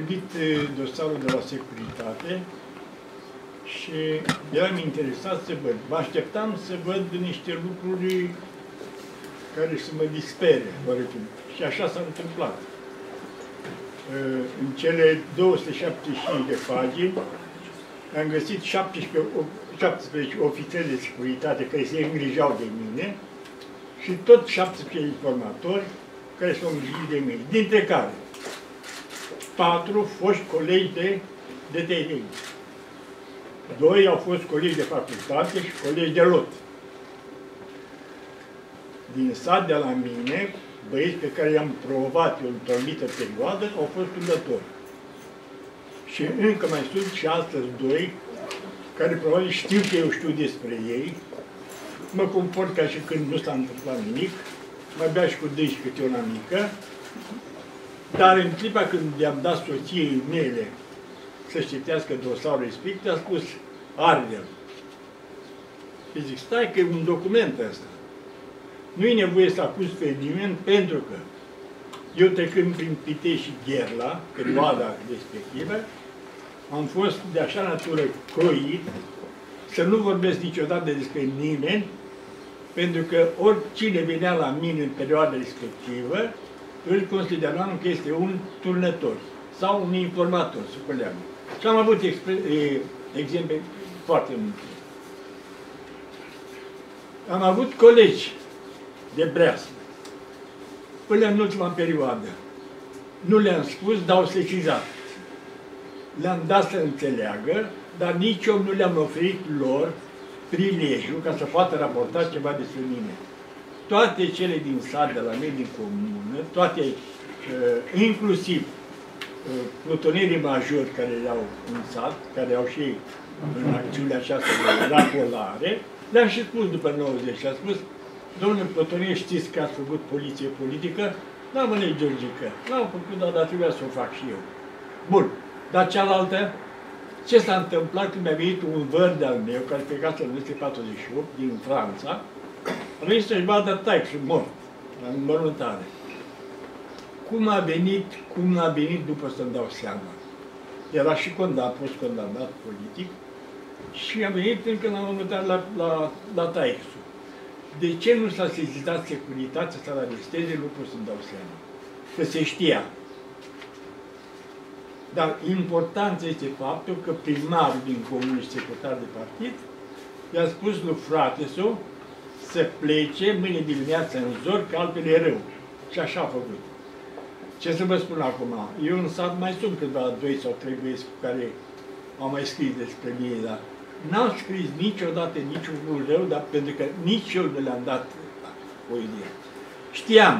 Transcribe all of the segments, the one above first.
privit dosarul de la securitate și eram interesat să văd. Mă așteptam să văd niște lucruri care să mă dispere, oricum. Și așa s-a întâmplat. În cele 275 de pagini am găsit 17, 17 ofițeri de securitate care se îngrijau de mine și tot 17 informatori care s-au îngrijit de mine, dintre care patru foști colegi de, de TDI. Doi au fost colegi de facultate și colegi de lot. Din sat de la mine, băieți pe care i-am provat eu într-o anumită perioadă, au fost fundători. Și încă mai sunt și astăzi doi, care probabil știu că eu știu despre ei, mă comport ca și când nu s-a întâmplat nimic, mai bea și cu dâși câte una mică, dar în clipa când i-am dat soției mele să citească dosarul respectiv, a spus, arde-l. Și zic, stai că e un document ăsta. Nu e nevoie să acuz pe nimeni, pentru că eu trecând prin Pite și Gherla, perioada respectivă, am fost de așa natură croit să nu vorbesc niciodată despre nimeni, pentru că oricine venea la mine în perioada respectivă, îl consideram că este un turnător sau un informator, spuneam. Și am avut exemple foarte multe. Am avut colegi de breasă până în ultima perioadă. Nu le-am spus, dar au sesizat. Le-am dat să înțeleagă, dar nici eu nu le-am oferit lor prilejul ca să poată raporta ceva despre mine toate cele din sat, de la mine din comună, toate, uh, inclusiv uh, plutonierii majori care le-au în sat, care au și în acțiunea aceasta de racolare, le-am și spus după 90 și am spus, domnule plutonier, știți că ați făcut poliție politică? Da, mă, Georgică, l-am făcut, dar, dar trebuia să o fac și eu. Bun, dar cealaltă, ce s-a întâmplat când mi-a venit un văr de-al meu, care plecase în 1948, din Franța, a venit să-și vadă și mort, la înmormântare. Cum a venit, cum a venit după să-mi dau seama. Era și condamnat, fost condamnat politic și a venit încă la înmormântare la, la, la Taixu. De ce nu s-a sesizat securitatea să-l aresteze, nu pot să-mi dau seama. Că se știa. Dar important este faptul că primarul din comun și secretar de partid i-a spus lui frate său să plece mâine dimineață în zor, că altfel e rău. Și așa a făcut. Ce să vă spun acum? Eu în sat mai sunt câteva doi sau trei băieți cu care am mai scris despre mine, dar n-am scris niciodată niciun rău, dar pentru că nici eu nu le-am dat o idee. Știam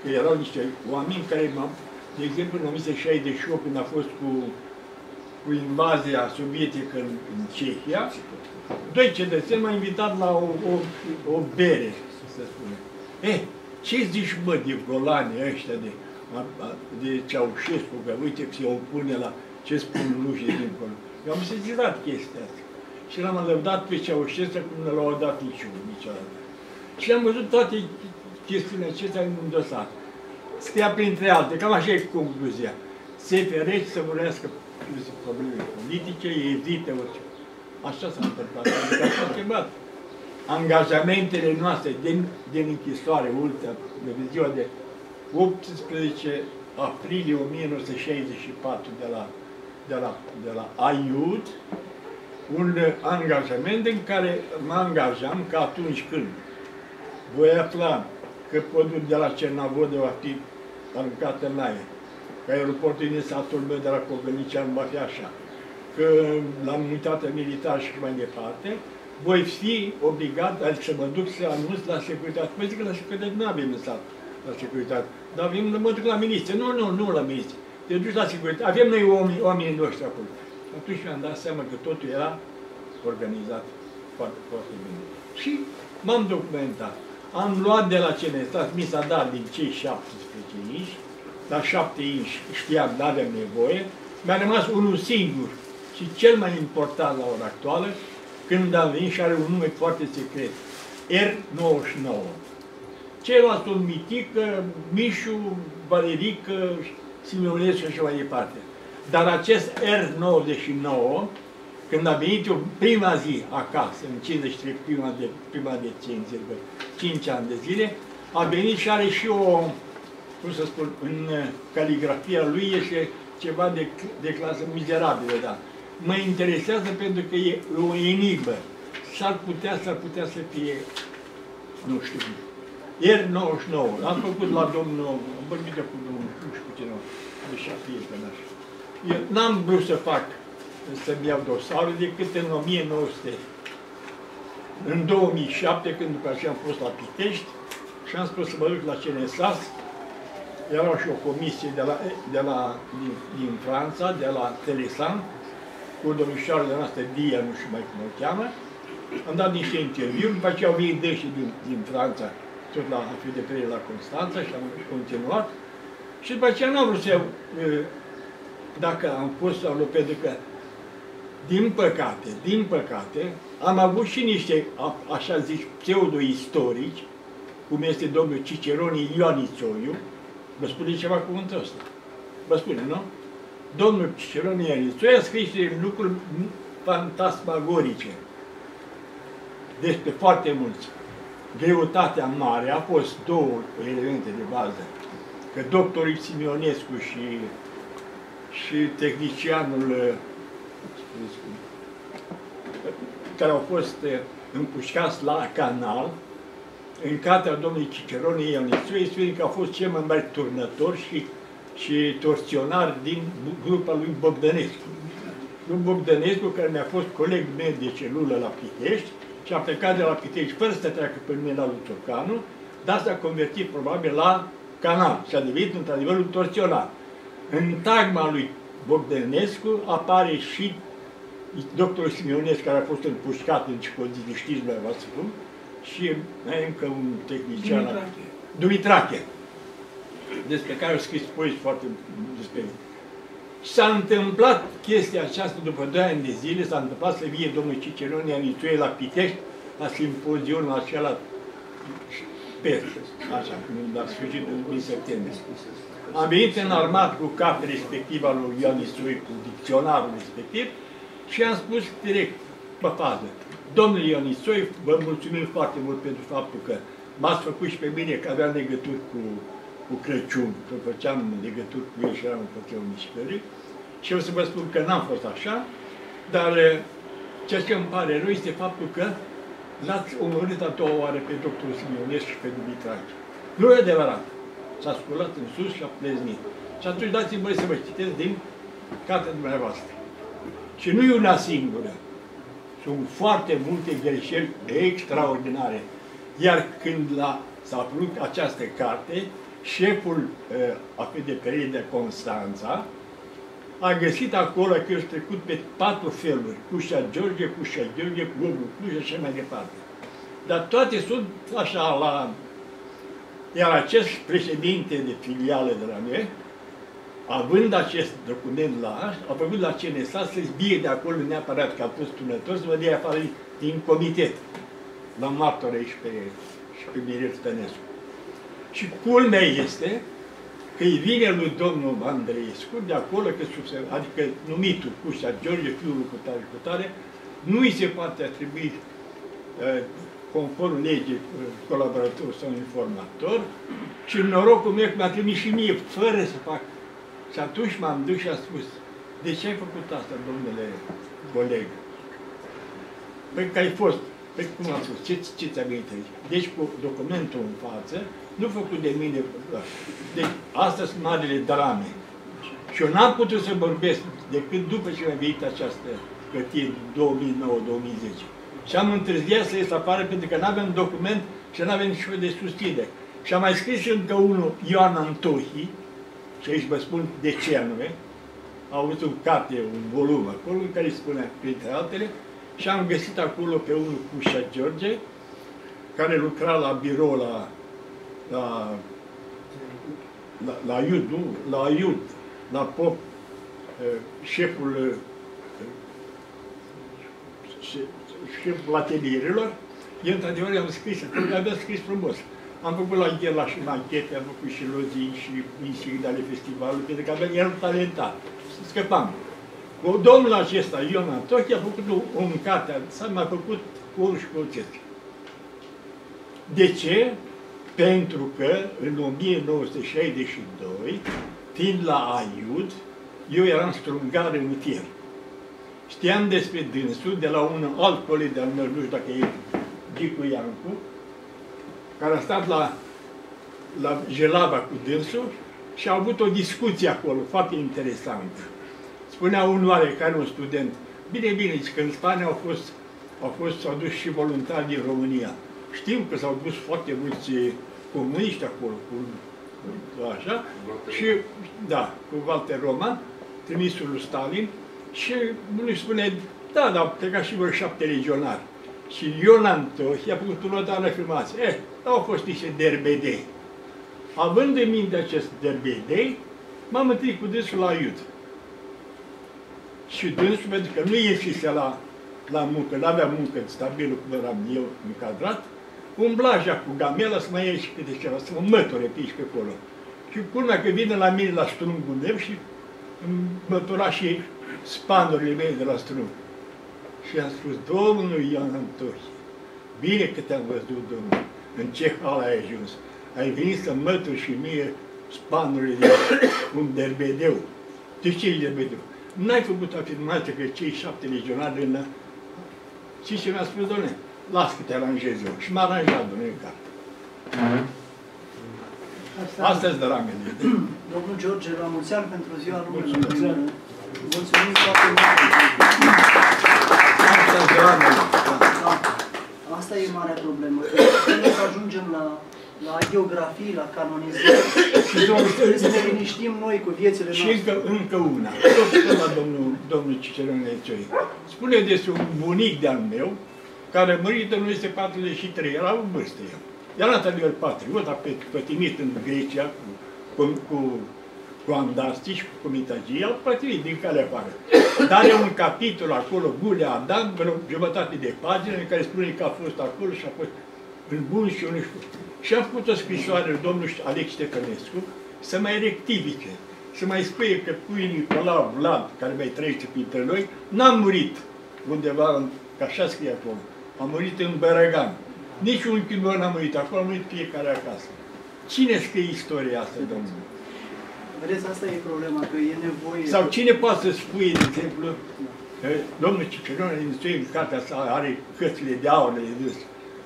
că erau niște oameni care m-au, de exemplu, în 1968, când a fost cu, cu invazia sovietică în, în Cehia, doi cetățeni m-au invitat la o, o, o bere, să spune. Eh, ce zici, mă, de golani ăștia, de, de Ceaușescu, că uite că se opune la ce spun rușii dincolo. Eu am sezizat chestia asta. Și l-am lăudat pe Ceaușescu cum nu l-au dat niciunul, niciodată. Și am văzut toate chestiunile acestea în dosar. Scria printre alte, cam așa e concluzia. Se ferește să vorbească probleme politice, evită orice. Așa s-a întâmplat, adică s-a schimbat. Angajamentele noastre din, din închisoare, ultima, de ziua de 18 aprilie 1964 de la, de la, de la AIUD, un angajament în care mă angajam că atunci când voi afla că podul de la Cernavodă va fi aruncat în aer, că aeroportul din satul meu de la Cogălnicean va fi așa, că la unitatea militară și mai departe, voi fi obligat adică să mă duc să anunț la securitate. Păi zic că la securitate nu avem stat la securitate, dar avem, mă duc la ministru. Nu, nu, nu la ministru. Te duci la securitate. Avem noi oameni, oamenii noștri acolo. Atunci mi-am dat seama că totul era organizat foarte, foarte bine. Și m-am documentat. Am luat de la CNSTAT, mi s-a dat din cei 17 inși, la 7 inși știam, nu avem nevoie, mi-a rămas unul singur, și cel mai important la ora actuală, când am venit și are un nume foarte secret, R99. Ceilalți sunt Mitică, Mișu, Valerică, Simeonescu și așa mai departe. Dar acest R99, când a venit eu prima zi acasă, în 53, prima, de, prima decenție, 5 ani de zile, a venit și are și o, cum să spun, în caligrafia lui este ceva de, de clasă mizerabilă, da. Mă interesează pentru că e o enigmă. S-ar putea, s-ar putea să fie, nu știu, ieri 99, am făcut la domnul, am vorbit cu domnul, nu știu ce nu, de șase pe așa. Eu n-am vrut să fac, să-mi iau dosarul decât în 1900, în 2007, când după aceea am fost la Pitești și am spus să mă duc la CNSAS, era și o comisie de la, de la, din, din Franța, de la Telesan, cu domnișoarele noastre, Dia, nu știu mai cum o cheamă, am dat niște interviuri, după aceea au venit dânsii din, din Franța, tot la fi de Peire la Constanța și am continuat. Și după aceea nu am vrut să iau, dacă am fost sau nu, pentru că, din păcate, din păcate, am avut și niște, așa zis, pseudo-istorici, cum este domnul Ciceroni Ioanițoiu, vă spune ceva cuvântul ăsta. Vă spune, nu? Domnul Ciceroni Ioanițoiu a scris lucruri fantasmagorice despre foarte mulți. Greutatea mare a fost două elemente de bază. Că doctorul Simionescu și, și tehnicianul care au fost împușcați la canal, în cartea domnului Cicerone Ionisui, spune că a fost cel mai mare turnător și, și torționar din grupa lui Bogdănescu. Lui Bogdănescu, care mi-a fost coleg meu de celulă la Pitești, și a plecat de la Pitești fără să treacă pe lumea lui Turcanu, dar s-a convertit probabil la canal și a devenit într-adevăr un torționar. În tagma lui Bogdanescu apare și doctorul Simionescu, care a fost împușcat în Cipodii, știți dumneavoastră cum, și mai încă un tehnician, Dumitrache, Dumitrache despre care au scris poeți foarte despre el. S-a întâmplat chestia aceasta după 2 ani de zile, s-a întâmplat să vie domnul Cicerone Anițuie la Pitești, la simpozionul acela pe, așa, la sfârșitul din septembrie. Am venit în armat cu capul respectiv al lui Ionisui, cu dicționarul respectiv, și am spus direct, pe fază, domnule Ionisoi, vă mulțumim foarte mult pentru faptul că m-ați făcut și pe mine că aveam legături cu cu Crăciun, că făceam legături cu ei și eram făceau mișcări. Și eu să vă spun că n-am fost așa, dar ceea ce îmi pare rău este faptul că l-ați omorât a doua oară pe doctorul Simionescu și pe Dumitrache. Nu e adevărat. S-a sculat în sus și a pleznit. Și atunci dați-mi voi să vă citesc din cartea dumneavoastră. Și nu e una singură. Sunt foarte multe greșeli extraordinare. Iar când s-a apărut această carte, șeful uh, de perie de Constanța, a găsit acolo că eu trecut pe patru feluri, Cușa George, Cușa Gheorghe, Globul Cluj și așa mai departe. Dar toate sunt așa la... Iar acest președinte de filiale de la noi, având acest document la a făcut la CNSA să zbie de acolo neapărat că a fost tunător, să vă dea afară din comitet, la martore și pe, și pe Mirel Stănescu. Și culmea este că îi vine lui domnul Andreescu, de acolo, că adică numitul Cușa George, fiul cu tare, cu tare, nu îi se poate atribui uh, conform legii uh, colaborator sau informator și în norocul meu mi-a trimis și mie, fără să fac. Și atunci m-am dus și a spus, de ce ai făcut asta, domnule coleg? Păi că ai fost, păi cum am spus, ce, ce ți-a venit aici? Deci cu documentul în față, nu făcut de mine. Deci, astea sunt marile drame. Și eu n-am putut să vorbesc decât după ce mi-a venit această hârtie 2009-2010. Și am întârziat să ies afară pentru că nu aveam document și nu aveam nici de susținere. Și am mai scris încă unul, Ioan Antohi, și aici vă spun de ce anume, au avut un carte, un volum acolo, în care spunea, printre altele, și am găsit acolo pe unul cu George, care lucra la birou la la, la, la Iud, nu? La Iud, la Pop, șeful șeful atelierilor, eu într-adevăr am scris, pentru că avea scris frumos. Am făcut la el la și manchete, am făcut și lozii și insigne ale festivalului, pentru că avea el talentat. scăpam. Cu domnul acesta, Ion Antochi, a făcut o, un carte, s-a făcut cu și cu De ce? Pentru că în 1962, fiind la Aiud, eu eram strungar în utier. Știam despre dânsul de la un alt coleg de-al meu, nu știu dacă e Gicu Iancu, care a stat la, la Jelava cu dânsul și a avut o discuție acolo, foarte interesantă. Spunea un oarecare, un student, bine, bine, că în Spania au fost, au fost, s-au dus și voluntari din România. Știm că s-au dus foarte mulți comuniști acolo, cu, cu așa, și, da, cu Walter Roman, trimisul lui Stalin, și lui spune, da, da, plecat și vreo șapte legionari. Și Ion Antohi a făcut următoarea afirmație. Eh, au fost niște derbedei. Având în minte acest derbedei, m-am întâlnit cu dânsul la Iud. Și dânsul, pentru că nu ieșise la, la muncă, nu avea muncă stabilă cum eram eu încadrat, umbla așa cu gamela să mai ieși câte ceva, să mă măture pe aici pe acolo. Și culmea că vine la mine la strungul meu și îmi mătura și spanurile mele de la strung. Și am spus, Domnul Ioan Antohi, bine că te-am văzut, Domnul, în ce hal ai ajuns. Ai venit să mături și mie spanurile de un derbedeu. De ce e derbedeu? N-ai făcut afirmația că cei șapte legionari în... Și ce mi-a spus, domnule, las că te aranjezi eu. Și m-a aranjat, domnule, în carte. Asta-s dragele. Domnul George, la mulți ani pentru ziua lui. Mulțumesc. Mulțumim foarte mult. Da. Asta e marea problemă. Trebuie să ajungem la, la geografii, la canonizări și să ne liniștim noi cu viețile noastre. Și încă, încă una. Tot, tot la domnul, domnul Ciceron Lețoi. Spune despre un bunic de-al meu, care mărită nu este 43, era în vârstă el. Era într-adevăr patriot, a pătimit în Grecia cu, cu, cu cu andasti și cu comitagie, au pătrit din calea afară. Dar e un capitol acolo, Gulea Adam, vreo jumătate de pagină, în care spune că a fost acolo și a fost în bun și nu știu. Și am făcut o scrisoare lui domnul Alex Ștefănescu să mai rectifice, să mai spune că pui Nicolau Vlad, care mai trăiește printre noi, n-a murit undeva, în, ca așa scrie acolo, a murit în Bărăgan. Nici un meu n-a murit acolo, a murit fiecare acasă. Cine scrie istoria asta, domnule? Vedeți, asta e problema, că e nevoie... Sau cine poate să spui, de exemplu, că domnul Ciceron în cartea sa are cărțile de aur de dus,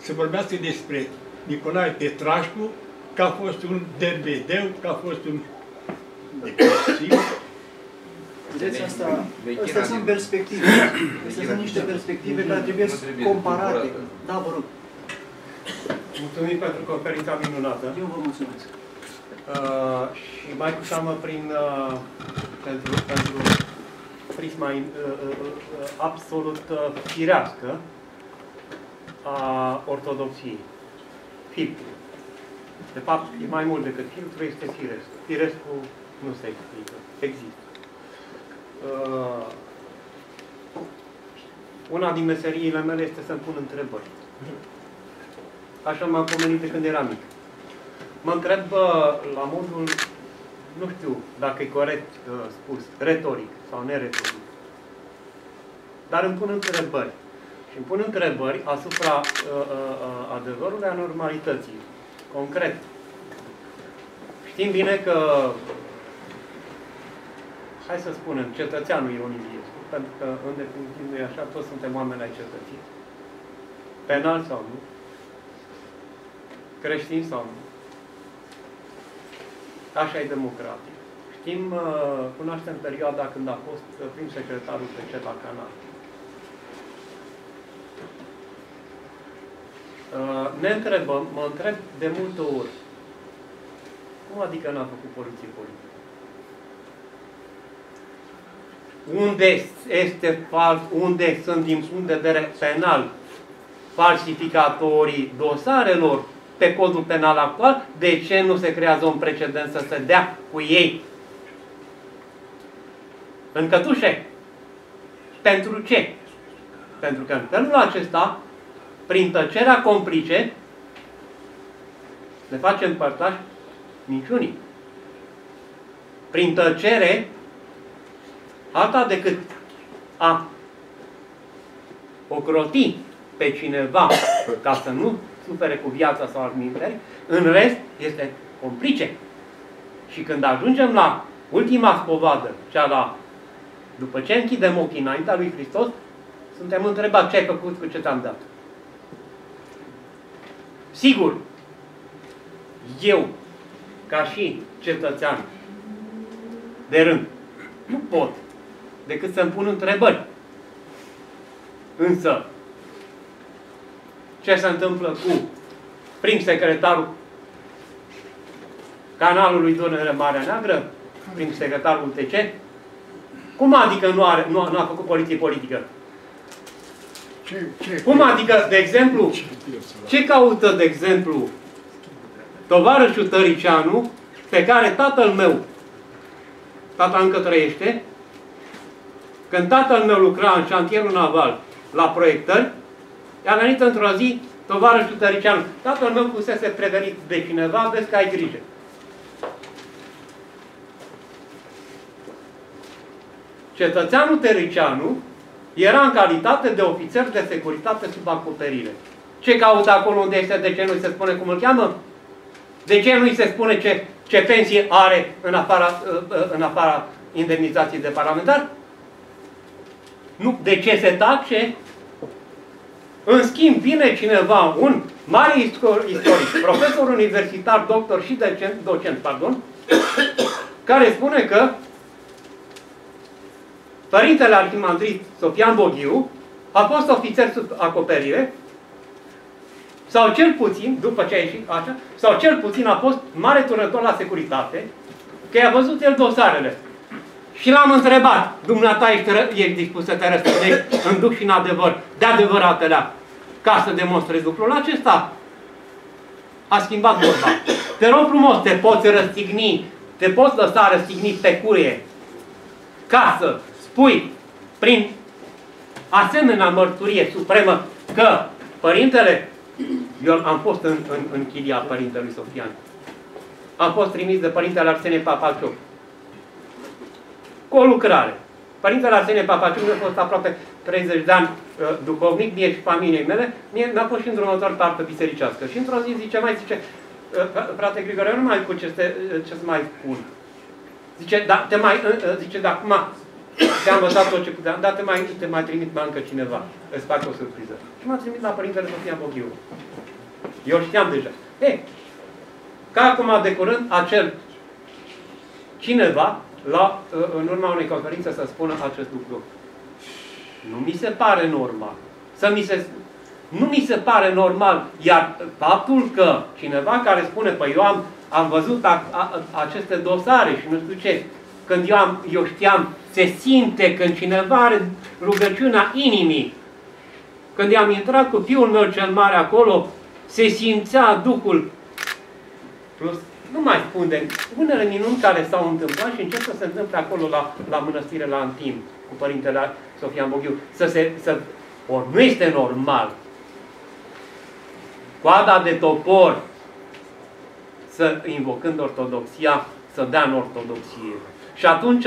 să vorbească despre Nicolae Petrașcu, că a fost un derbedeu, că a fost un depresiv. Vedeți, asta, astea sunt perspective. Astea sunt niște perspective care trebuie comparate. Da, vă rog. Mulțumim pentru conferința minunată. Eu vă mulțumesc. Uh, și mai cu seamă prin, uh, pentru, pentru prisma uh, uh, uh, absolut uh, firească a ortodoxiei. Filtrul. De fapt, e mai mult decât filtrul, este firesc. Firescul nu se explică. Există. Uh, una din meseriile mele este să-mi pun întrebări. Așa m-am pomenit de când eram mic. Mă întreb la modul, nu știu dacă e corect uh, spus, retoric sau neretoric, dar îmi pun întrebări. Și îmi pun întrebări asupra uh, uh, uh, adevărului a normalității. Concret. Știm bine că, hai să spunem, cetățeanul e un individu, pentru că, în definitiv, nu e așa, toți suntem oameni ai cetății. Penal sau nu, creștin sau nu, Așa e democratic. Știm, uh, cunoaștem perioada când a fost uh, prim secretarul PC la canal. Uh, ne întrebăm, mă întreb de multe ori, cum adică n-a făcut poliție politică? Unde este fals, unde sunt din punct de vedere penal falsificatorii dosarelor pe codul penal actual, de ce nu se creează un precedent să se dea cu ei în cătușe? Pentru ce? Pentru că în felul acesta, prin tăcerea complice, le facem părtași minciunii. Prin tăcere alta decât a ocroti pe cineva ca să nu sufere cu viața sau alminteri, în rest este complice. Și când ajungem la ultima spovadă, cea la după ce închidem ochii înaintea lui Hristos, suntem întrebați ce ai făcut cu ce ți-am dat. Sigur, eu, ca și cetățean de rând, nu pot decât să-mi pun întrebări. Însă, ce se întâmplă cu prim secretarul canalului Dunăre Marea Neagră, prim secretarul UTC? Cum adică nu, are, nu, nu a făcut poliție politică? Ce, ce, Cum adică, de exemplu, ce, ce caută, de exemplu, tovarășul Tăricianu, pe care tatăl meu, tata încă trăiește, când tatăl meu lucra în șantierul naval la proiectări, a venit într-o zi tovarășul Tăricianu. Tatăl meu fusese prevenit de cineva, vezi că ai grijă. Cetățeanul Tăricianu era în calitate de ofițer de securitate sub acoperire. Ce caută acolo unde este? De ce nu se spune cum îl cheamă? De ce nu se spune ce, ce pensie are în afara, în afara indemnizației de parlamentar? Nu. De ce se tace? În schimb, vine cineva, un mare istoric, profesor universitar, doctor și docent, docent pardon, care spune că Părintele Arhimandrit Sofian Boghiu a fost ofițer sub acoperire sau cel puțin, după ce a ieșit așa, sau cel puțin a fost mare turător la securitate, că i-a văzut el dosarele. Și l-am întrebat, dumneata ești, ești dispus să te răspundești în duc și în adevăr, de adevăratele, ca să demonstrezi lucrul acesta. A schimbat vorba. Te rog frumos, te poți răstigni, te poți lăsa răstigni pe curie, ca să spui prin asemenea mărturie supremă că Părintele, eu am fost în, în, în chilia Părintelui Sofian, am fost trimis de Părintele Arsenie Papaciu cu o lucrare. Părintele Arsenie Papaciu a fost aproape 30 de ani uh, duhovnic, mie și familiei mele, mie mi-a fost și îndrumător partă bisericească. Și într-o zi zice, mai zice, uh, frate Grigore, nu mai cu ce, uh, ce să mai spun. Zice, da, te mai, zice, da, acum te-am învățat tot ce puteam, dar te mai, te mai trimit mai încă cineva. Îți fac o surpriză. Și m-a trimit la Părintele Sofia Boghiu. Eu știam deja. E, ca acum de curând, acel cineva, la, în urma unei conferințe, să spună acest lucru. Nu mi se pare normal. Să mi se, nu mi se pare normal. Iar faptul că cineva care spune, păi eu am, am văzut a, a, aceste dosare și nu știu ce, când eu, am, eu știam, se simte când cineva are rugăciunea inimii. Când i-am intrat cu fiul meu cel mare acolo, se simțea Duhul. Plus, nu mai spune, unele minuni care s-au întâmplat și încep să se întâmple acolo la, la mănăstire la Antim, cu Părintele Sofia Boghiu. Să se, să, ori nu este normal coada de topor să, invocând ortodoxia, să dea în ortodoxie. Și atunci,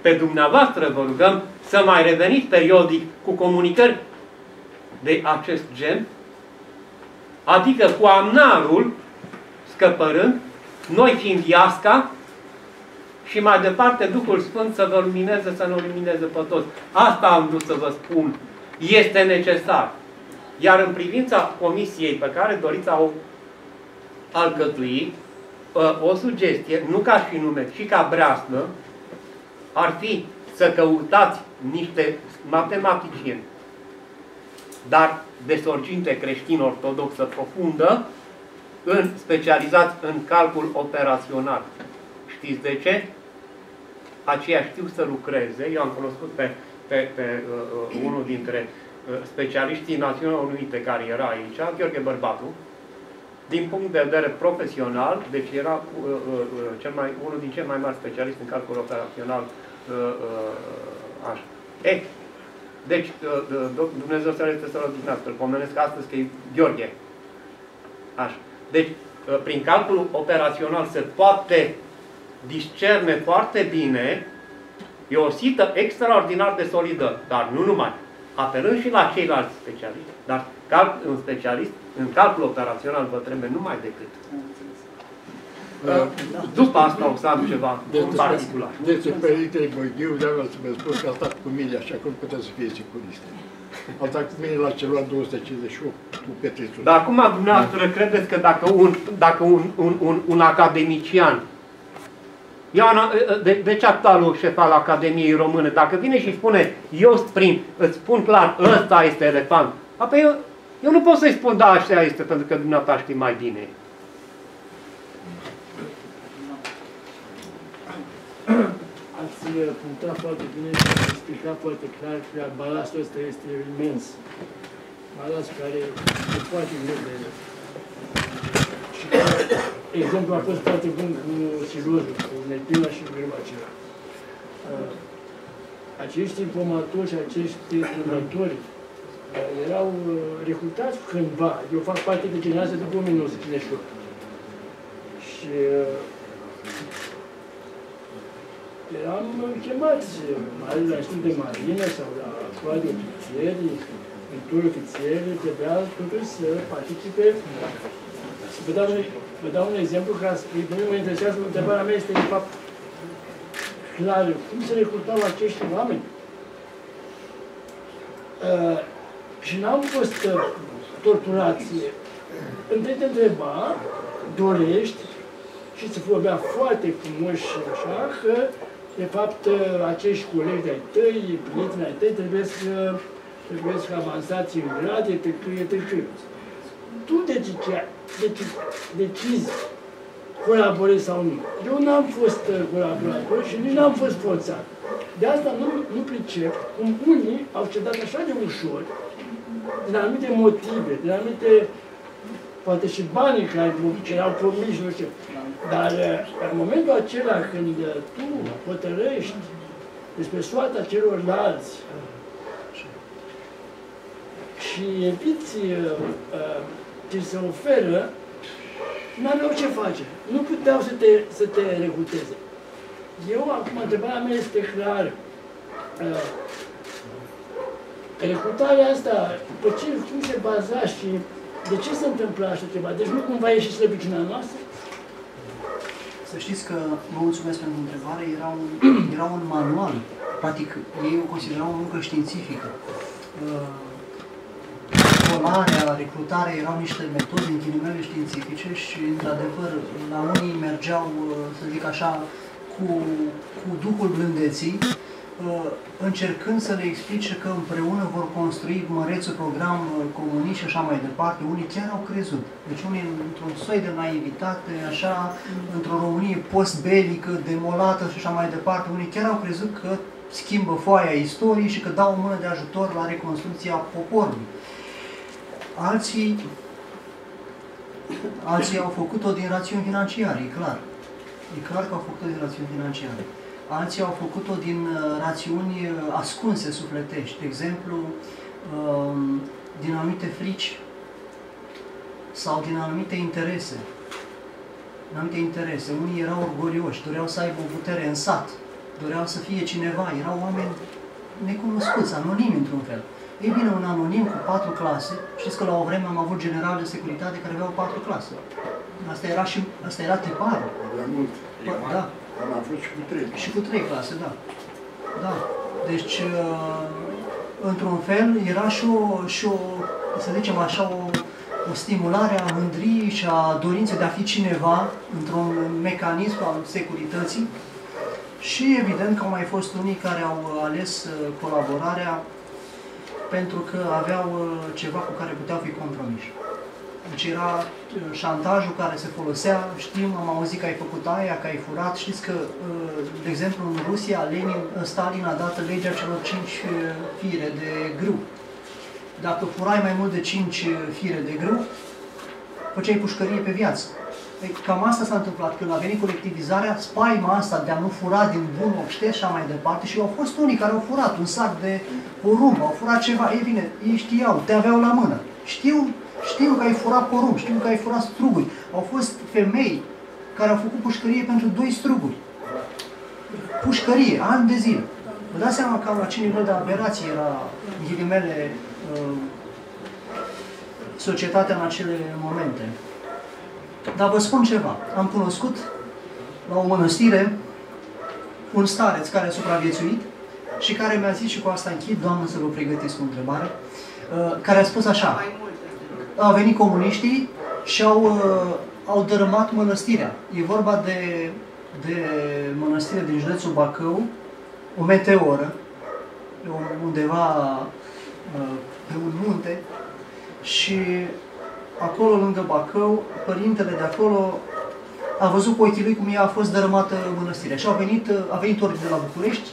pe dumneavoastră vă rugăm să mai reveniți periodic cu comunicări de acest gen, adică cu amnarul scăpărând, noi fiind Iasca, și mai departe Duhul Sfânt să vă lumineze, să ne lumineze pe toți. Asta am vrut să vă spun. Este necesar. Iar în privința comisiei pe care doriți a o alcătui, ă, o sugestie, nu ca și nume, ci ca breaslă, ar fi să căutați niște matematicieni, dar de sorginte creștin-ortodoxă profundă, în, specializați în calcul operațional. Știți de ce? Aceia știu să lucreze. Eu am cunoscut pe, pe, pe uh, uh unul dintre uh, specialiștii Națiunilor Unite care era aici, Gheorghe Bărbatu, din punct de vedere profesional, deci era uh, uh, uh, cel mai, unul din cei mai mari specialiști în calcul operațional uh, uh, așa. E, deci, uh, uh, Dumnezeu să le să îl pomenesc astăzi că e Gheorghe. Așa. Deci, uh, prin calculul operațional se poate discerne foarte bine E o sită extraordinar de solidă, dar nu numai. Apelând și la ceilalți specialiști, dar cal, un specialist în calcul operațional vă trebuie numai decât. După asta o să am ceva Deci, particular. deci Părintele Gheorghiu, vreau să vă spun că a stat cu mine așa cum putea să fie securist. A stat cu mine la celula 258 cu Petrețul. Dar acum dumneavoastră credeți că dacă un, dacă un, un, un, un academician Ioana, de, de ce actualul șef al Academiei Române, dacă vine și spune, eu prin, îți spun clar, ăsta este elefant, apoi eu, eu nu pot să-i spun, da, așa este, pentru că dumneata știi mai bine. Ați uh, punctat foarte bine și ați explicat foarte clar că balastul ăsta este imens. Balast care e foarte greu de și exemplu a fost foarte bun cu silozul, cu Nepila și Gârbacera. Uh, acești informatori și acești următori uh, erau uh, recrutați cândva. Eu fac parte de generația după 1958. Și uh, eram chemați, mai ales la institut de marină sau la școala de ofițeri, în ofițeri, trebuia totuși să participe. Vă dau, un, vă dau un exemplu ca să pe mine mă interesează, întrebarea mea este de fapt clar, cum se recrutau acești oameni? Uh, și n-au fost uh, torturați. Întâi te întreba, dorești, și se vorbea foarte frumos și așa, că de fapt, acești colegi de-ai tăi, prieteni ai tăi, trebuie să, trebuie să avansați în grade, etc., etc. Tu decizia, deci, decizi colaborezi sau nu. Eu n-am fost uh, colaborator și nici n-am fost forțat. De asta nu, nu pricep cum unii au cedat așa de ușor, din anumite motive, din anumite, poate și banii care erau promiși, nu știu, dar uh, în momentul acela când uh, tu hotărăști despre soata celorlalți și eviți uh, ce se oferă, n-aveau ce face. Nu puteau să te, să te recruteze. Eu, acum, întrebarea mea este clar. Recrutarea asta, pe ce, cum se baza și de ce se întâmplă așa ceva? Deci nu cumva e și slăbiciunea noastră? Să știți că, vă mulțumesc pentru întrebare, era un, era un manual, practic ei o considerau o muncă științifică. Formarea, recrutarea erau niște metode în ghilimele științifice și, într-adevăr, la unii mergeau, să zic așa, cu, cu duhul blândeții, încercând să le explice că împreună vor construi mărețul program comunist și așa mai departe. Unii chiar au crezut. Deci unii într-un soi de naivitate, așa, într-o Românie post-belică, demolată și așa mai departe, unii chiar au crezut că schimbă foaia istoriei și că dau o mână de ajutor la reconstrucția poporului. Alții, alții au făcut-o din rațiuni financiare, e clar. E clar că au făcut-o din rațiuni financiare alții au făcut-o din uh, rațiuni uh, ascunse sufletești, de exemplu, um, din anumite frici sau din anumite interese. Din anumite interese. Unii erau orgolioși, doreau să aibă o putere în sat, doreau să fie cineva, erau oameni necunoscuți, anonimi într-un fel. Ei bine, un anonim cu patru clase, știți că la o vreme am avut general de securitate care aveau patru clase. Asta era și asta era tiparul. Da. Am avut și cu trei. Și cu trei clase, da. Da. Deci, uh, într-un fel, era și o, și o, să zicem așa, o, o stimulare a mândriei și a dorinței de a fi cineva într-un mecanism al securității și evident că au mai fost unii care au ales uh, colaborarea pentru că aveau uh, ceva cu care puteau fi compromiși. Deci era uh, șantajul care se folosea, știm, am auzit că ai făcut aia, că ai furat. Știți că, uh, de exemplu, în Rusia, Lenin, Stalin a dat legea celor cinci uh, fire de grâu. Dacă furai mai mult de cinci fire de grâu, făceai pușcărie pe viață. Ei, cam asta s-a întâmplat când a venit colectivizarea, spaima asta de a nu fura din bun obște și așa mai departe și au fost unii care au furat un sac de porumb, au furat ceva, ei bine, ei știau, te aveau la mână. Știu știu că ai furat porumb, știu că ai furat struguri. Au fost femei care au făcut pușcărie pentru doi struguri. Pușcărie, ani de zile. Vă dați seama cam la ce nivel de aberație era, în ghilimele, uh, societatea în acele momente. Dar vă spun ceva. Am cunoscut la o mănăstire un stareț care a supraviețuit și care mi-a zis, și cu asta închid, doamnă, să vă pregătiți cu o întrebare, uh, care a spus așa, au venit comuniștii și au, uh, au dărâmat mănăstirea. E vorba de, de mănăstire din județul Bacău, o meteoră, undeva uh, pe un munte, și acolo, lângă Bacău, părintele de acolo a văzut cu ochii lui cum ea a fost dărâmată mănăstirea. Și a venit, a venit ori de la București,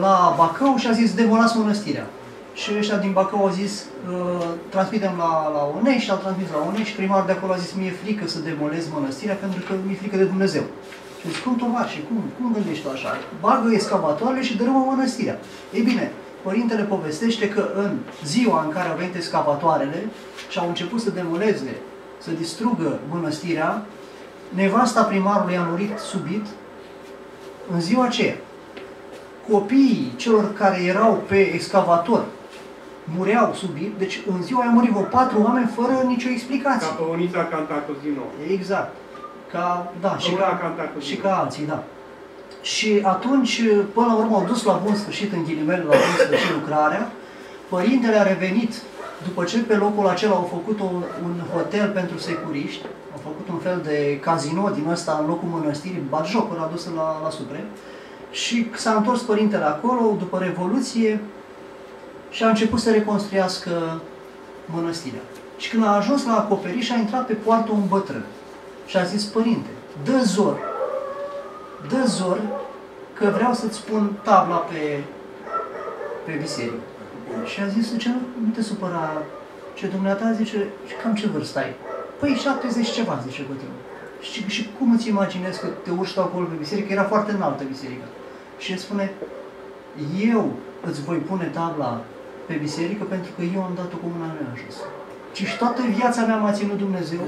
la Bacău și a zis, demolați mănăstirea. Și ăștia din Bacău au zis, uh, transmitem la, la Onești, au transmis la Onești, primarul de acolo a zis, mie e frică să demolez mănăstirea pentru că mi-e frică de Dumnezeu. Și zic, cum și cum, cum gândești tu așa? Bagă excavatoarele și dărâmă mănăstirea. Ei bine, Părintele povestește că în ziua în care au venit excavatoarele și au început să demoleze, să distrugă mănăstirea, nevasta primarului a murit subit în ziua aceea. Copiii celor care erau pe excavator mureau subit, deci în ziua aia a murit vreo patru oameni fără nicio explicație. Ca pe Unița Cantacuzino. Exact. Ca, da, și ca, și ca alții, da. Și atunci, până la urmă, au dus la bun sfârșit, în ghilimele, la bun sfârșit lucrarea. Părintele a revenit, după ce pe locul acela au făcut o, un hotel pentru securiști, au făcut un fel de casino din ăsta în locul mănăstirii, batjocuri adusă la, la Suprem, și s-a întors părintele acolo, după Revoluție, și a început să reconstruiască mănăstirea. Și când a ajuns la acoperiș, a intrat pe poartă un bătrân și a zis, părinte, dă zor dă zor că vreau să-ți pun tabla pe, pe biserică. Și a zis, ce nu te supăra, ce dumneata zice, cam ce vârstă ai? Păi 70 ceva, zice bătrânul. Și, și cum îți imaginezi că te urci acolo pe biserică? Era foarte înaltă biserica. Și el spune, eu îți voi pune tabla pe biserică pentru că eu am dat-o cu mâna mea jos. Și toată viața mea m-a ținut Dumnezeu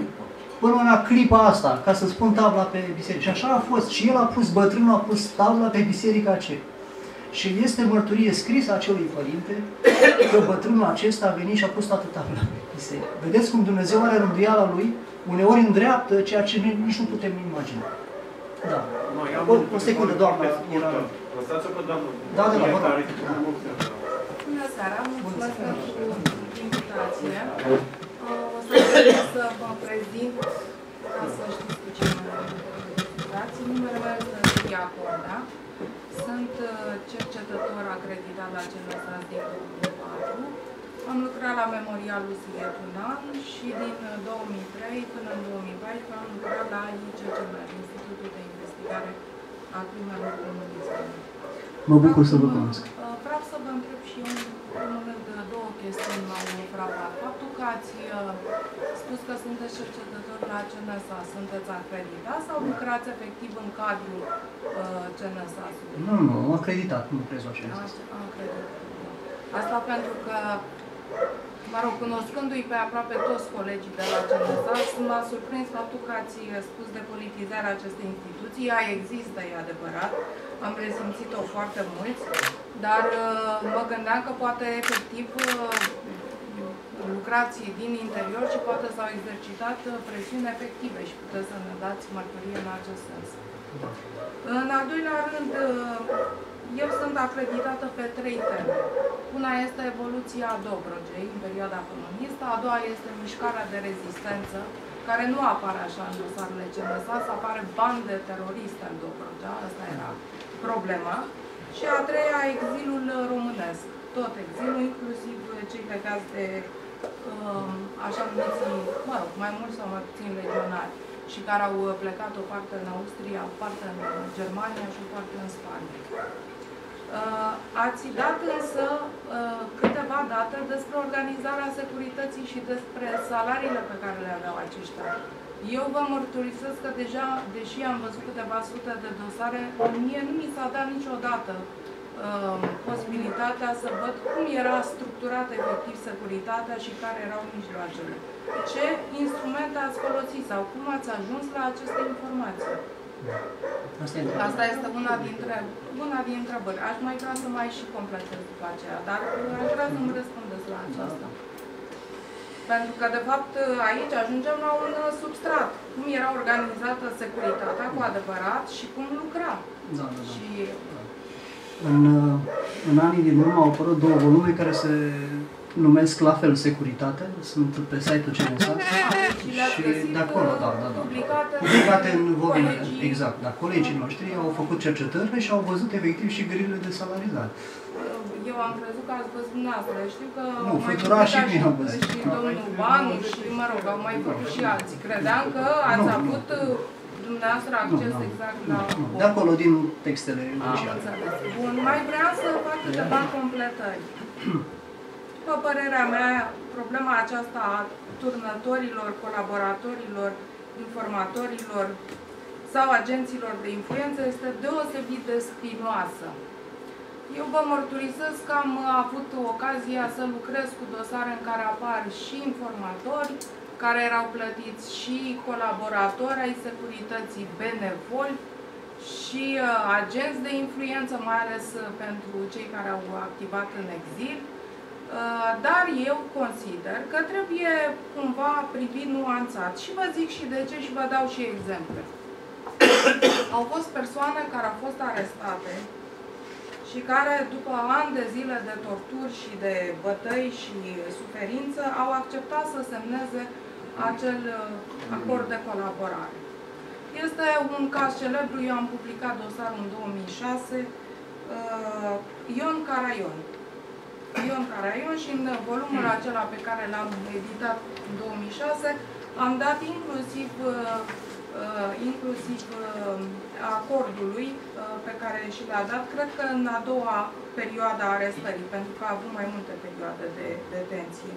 până la clipa asta, ca să spun tabla pe biserică. Și așa a fost. Și el a pus, bătrânul a pus tabla pe biserica aceea. Și este mărturie scrisă a acelui părinte că bătrânul acesta a venit și a pus toată tabla pe biserică. Vedeți cum Dumnezeu are rânduiala lui, uneori îndreaptă ceea ce nici nu putem imagina. Da. O, o secundă, doamna, era... Lăsați-o pe doamnă. Da, da, da, Bună seara, mulțumesc pentru invitație. O să să vă prezint ca să știți cu ce mă discutați. Numele meu este Iacorda. Sunt uh, cercetător acreditat la CNSAS din 2004. Am lucrat la Memorialul Sighetunan și din 2003 uh, până în 2014 am lucrat la ICCM, Institutul de Investigare a Crimelor Comunismului. Mă bucur să vă cunosc. Uh, vreau să vă întreb și eu, în moment, două chestiuni m-au frapat. Faptul că ați uh, spus că sunteți cercetător la CNSA, sunteți acreditat sau lucrați efectiv în cadrul uh, CNSA-ului? Nu, nu, am acreditat, nu crezi așa. Am acreditat. Asta pentru că Mă rog, cunoscându-i pe aproape toți colegii de la CNSA, m-a surprins faptul că ați spus de politizarea acestei instituții. Ea există, e adevărat, am resimțit-o foarte mulți, dar uh, mă gândeam că poate efectiv uh, lucrați din interior și poate s-au exercitat uh, presiuni efective și puteți să ne dați mărturie în acest sens. În al doilea rând, eu sunt acreditată pe trei teme. Una este evoluția Dobrogei în perioada comunistă, a doua este mișcarea de rezistență, care nu apare așa în dosarele CNSA, să apare bande teroriste în Dobrogea, asta era problema. Și a treia, exilul românesc. Tot exilul, inclusiv cei plecați de um, așa numiți, mă rog, mai mult sau mai puțin legionari și care au plecat o parte în Austria, o parte în Germania și o parte în Spania. Uh, ați dat însă uh, câteva date despre organizarea securității și despre salariile pe care le aveau aceștia. Eu vă mărturisesc că deja, deși am văzut câteva sute de dosare, mie nu mi s-a dat niciodată uh, posibilitatea să văd cum era structurată efectiv securitatea și care erau mijloacele. Ce instrumente ați folosit sau cum ați ajuns la aceste informații? Asta e întrebarea. Asta este una dintre, una din întrebări. Aș mai vrea să mai și completez după aceea, dar aș vrea să-mi răspundeți la aceasta. Pentru că, de fapt, aici ajungem la un substrat. Cum era organizată securitatea cu adevărat și cum lucra. Da, da, da. Și În, uh, în anii din urmă au apărut două volume care se numesc la fel Securitate, sunt pe site-ul CNSAT și le-ați și găsit de acolo, da, da, da. publicate, Publicate în volume, colegii. exact, dar colegii noștri au făcut cercetările și au văzut efectiv și grilele de salarizare. Eu am crezut că ați văzut dumneavoastră. Știu că Nu, au mai Făturașii publicat mei și- au văzut. Și domnul Banu și, mă rog, au mai făcut și alții. Credeam că ați Nu, nu. avut uh, dumneavoastră acces nu. exact la... De acolo, din textele Am oficiale. înțeles. Bun, mai vreau să fac câteva completări. După părerea mea, problema aceasta a turnătorilor, colaboratorilor, informatorilor sau agenților de influență este deosebit de spinoasă. Eu vă mărturisesc că am avut ocazia să lucrez cu dosare în care apar și informatori care erau plătiți și colaboratori ai securității benevoli și uh, agenți de influență, mai ales uh, pentru cei care au activat în exil. Uh, dar eu consider că trebuie cumva privit nuanțat. Și vă zic și de ce și vă dau și exemple. au fost persoane care au fost arestate și care, după ani de zile de torturi și de bătăi și suferință, au acceptat să semneze acel uh, acord de colaborare. Este un caz celebru, eu am publicat dosarul în 2006, uh, Ion Caraion. Ion Caraion și în volumul acela pe care l-am editat în 2006 am dat inclusiv, uh, uh, inclusiv uh, acordului uh, pe care și l-a dat, cred că în a doua perioadă a arestării, pentru că a avut mai multe perioade de detenție.